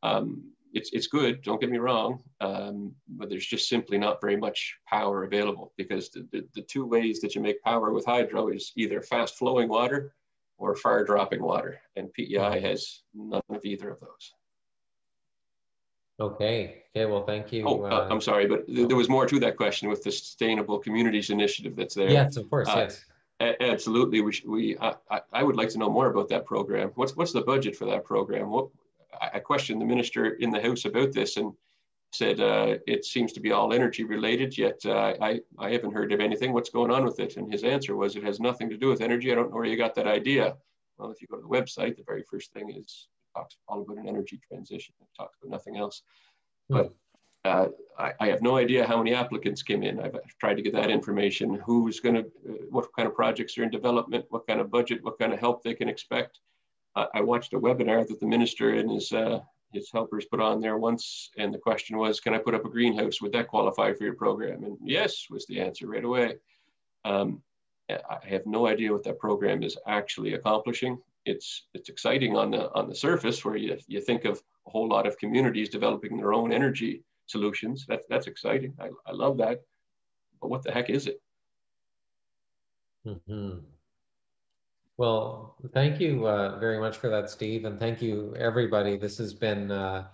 Um, it's, it's good, don't get me wrong, um, but there's just simply not very much power available because the, the, the, two ways that you make power with hydro is either fast flowing water or fire dropping water. And PEI has none of either of those. Okay. Okay. Well, thank you. Oh, uh, I'm sorry, but th there was more to that question with the Sustainable Communities Initiative that's there. Yes, of course. Uh, yes. absolutely. We, we I, I would like to know more about that program. What's what's the budget for that program? What I questioned the minister in the House about this and said uh, it seems to be all energy related, yet uh, I, I haven't heard of anything. What's going on with it? And his answer was, it has nothing to do with energy. I don't know where you got that idea. Well, if you go to the website, the very first thing is talks all about an energy transition. It talks about nothing else. Hmm. But uh, I, I, have no idea how many applicants came in. I've, tried to get that information. Who's going to, uh, what kind of projects are in development, what kind of budget, what kind of help they can expect. I watched a webinar that the minister and his uh, his helpers put on there once, and the question was, "Can I put up a greenhouse? Would that qualify for your program?" And yes, was the answer right away. Um, I have no idea what that program is actually accomplishing. It's it's exciting on the on the surface, where you you think of a whole lot of communities developing their own energy solutions. That's that's exciting. I, I love that. But what the heck is it? Mm -hmm. Well, thank you uh, very much for that, Steve, and thank you, everybody. This has been uh,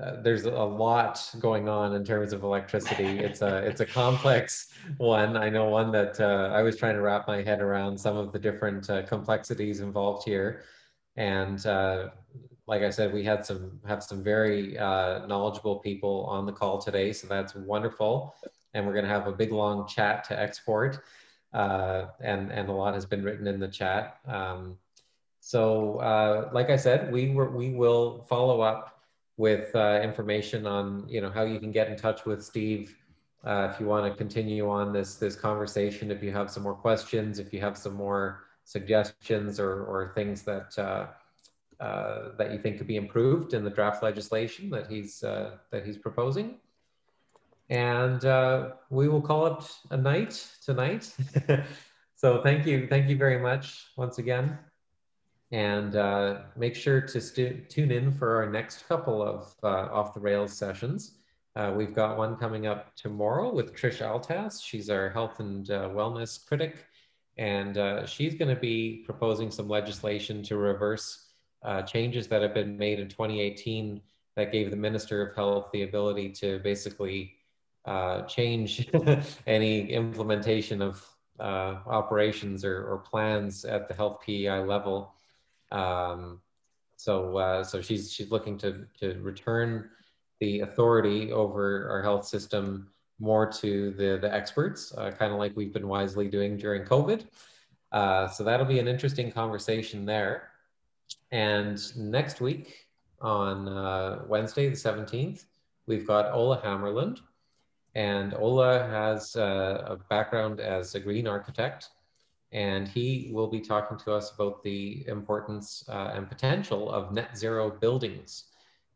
uh, there's a lot going on in terms of electricity. It's a it's a complex one. I know one that uh, I was trying to wrap my head around some of the different uh, complexities involved here, and uh, like I said, we had some have some very knowledgeable people on the call today, so that's wonderful. And we're going to have a big long chat to export uh, and and a lot has been written in the chat. Um, so, uh, like I said, we were we will follow up with uh, information on you know how you can get in touch with Steve uh, if you want to continue on this this conversation. If you have some more questions, if you have some more suggestions or or things that. Uh, uh, that you think could be improved in the draft legislation that he's that he's proposing and uh, we will call it a night tonight. so thank you, thank you very much once again, and uh, make sure to tune in for our next couple of uh, off the rails sessions. Uh, we've got one coming up tomorrow with Trish Altass. She's our health and uh, wellness critic, and uh, she's going to be proposing some legislation to reverse changes that have been made in 2018 that gave the Minister of Health the ability to basically uh, change any implementation of uh, operations or, or, plans at the health PEI level. Um, so, uh, so she's she's looking to to return the authority over our health system more to the the experts, uh, kind of like we've been wisely doing during COVID. Uh, so that'll be an interesting conversation there. And next week on uh, Wednesday the seventeenth, we've got Ole Hammarlund and Ole has uh, a background as a green architect, and he will be talking to us about the importance uh, and potential of net zero buildings.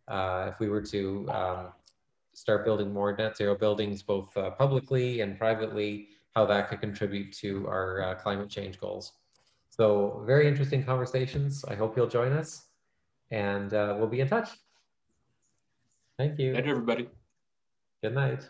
Uh, if we were to um, start building more net zero buildings, both uh, publicly and privately, how that could contribute to our uh, climate change goals. So very interesting conversations. I hope you'll join us and uh, we'll be in touch. Thank you. Good night, everybody. Good night.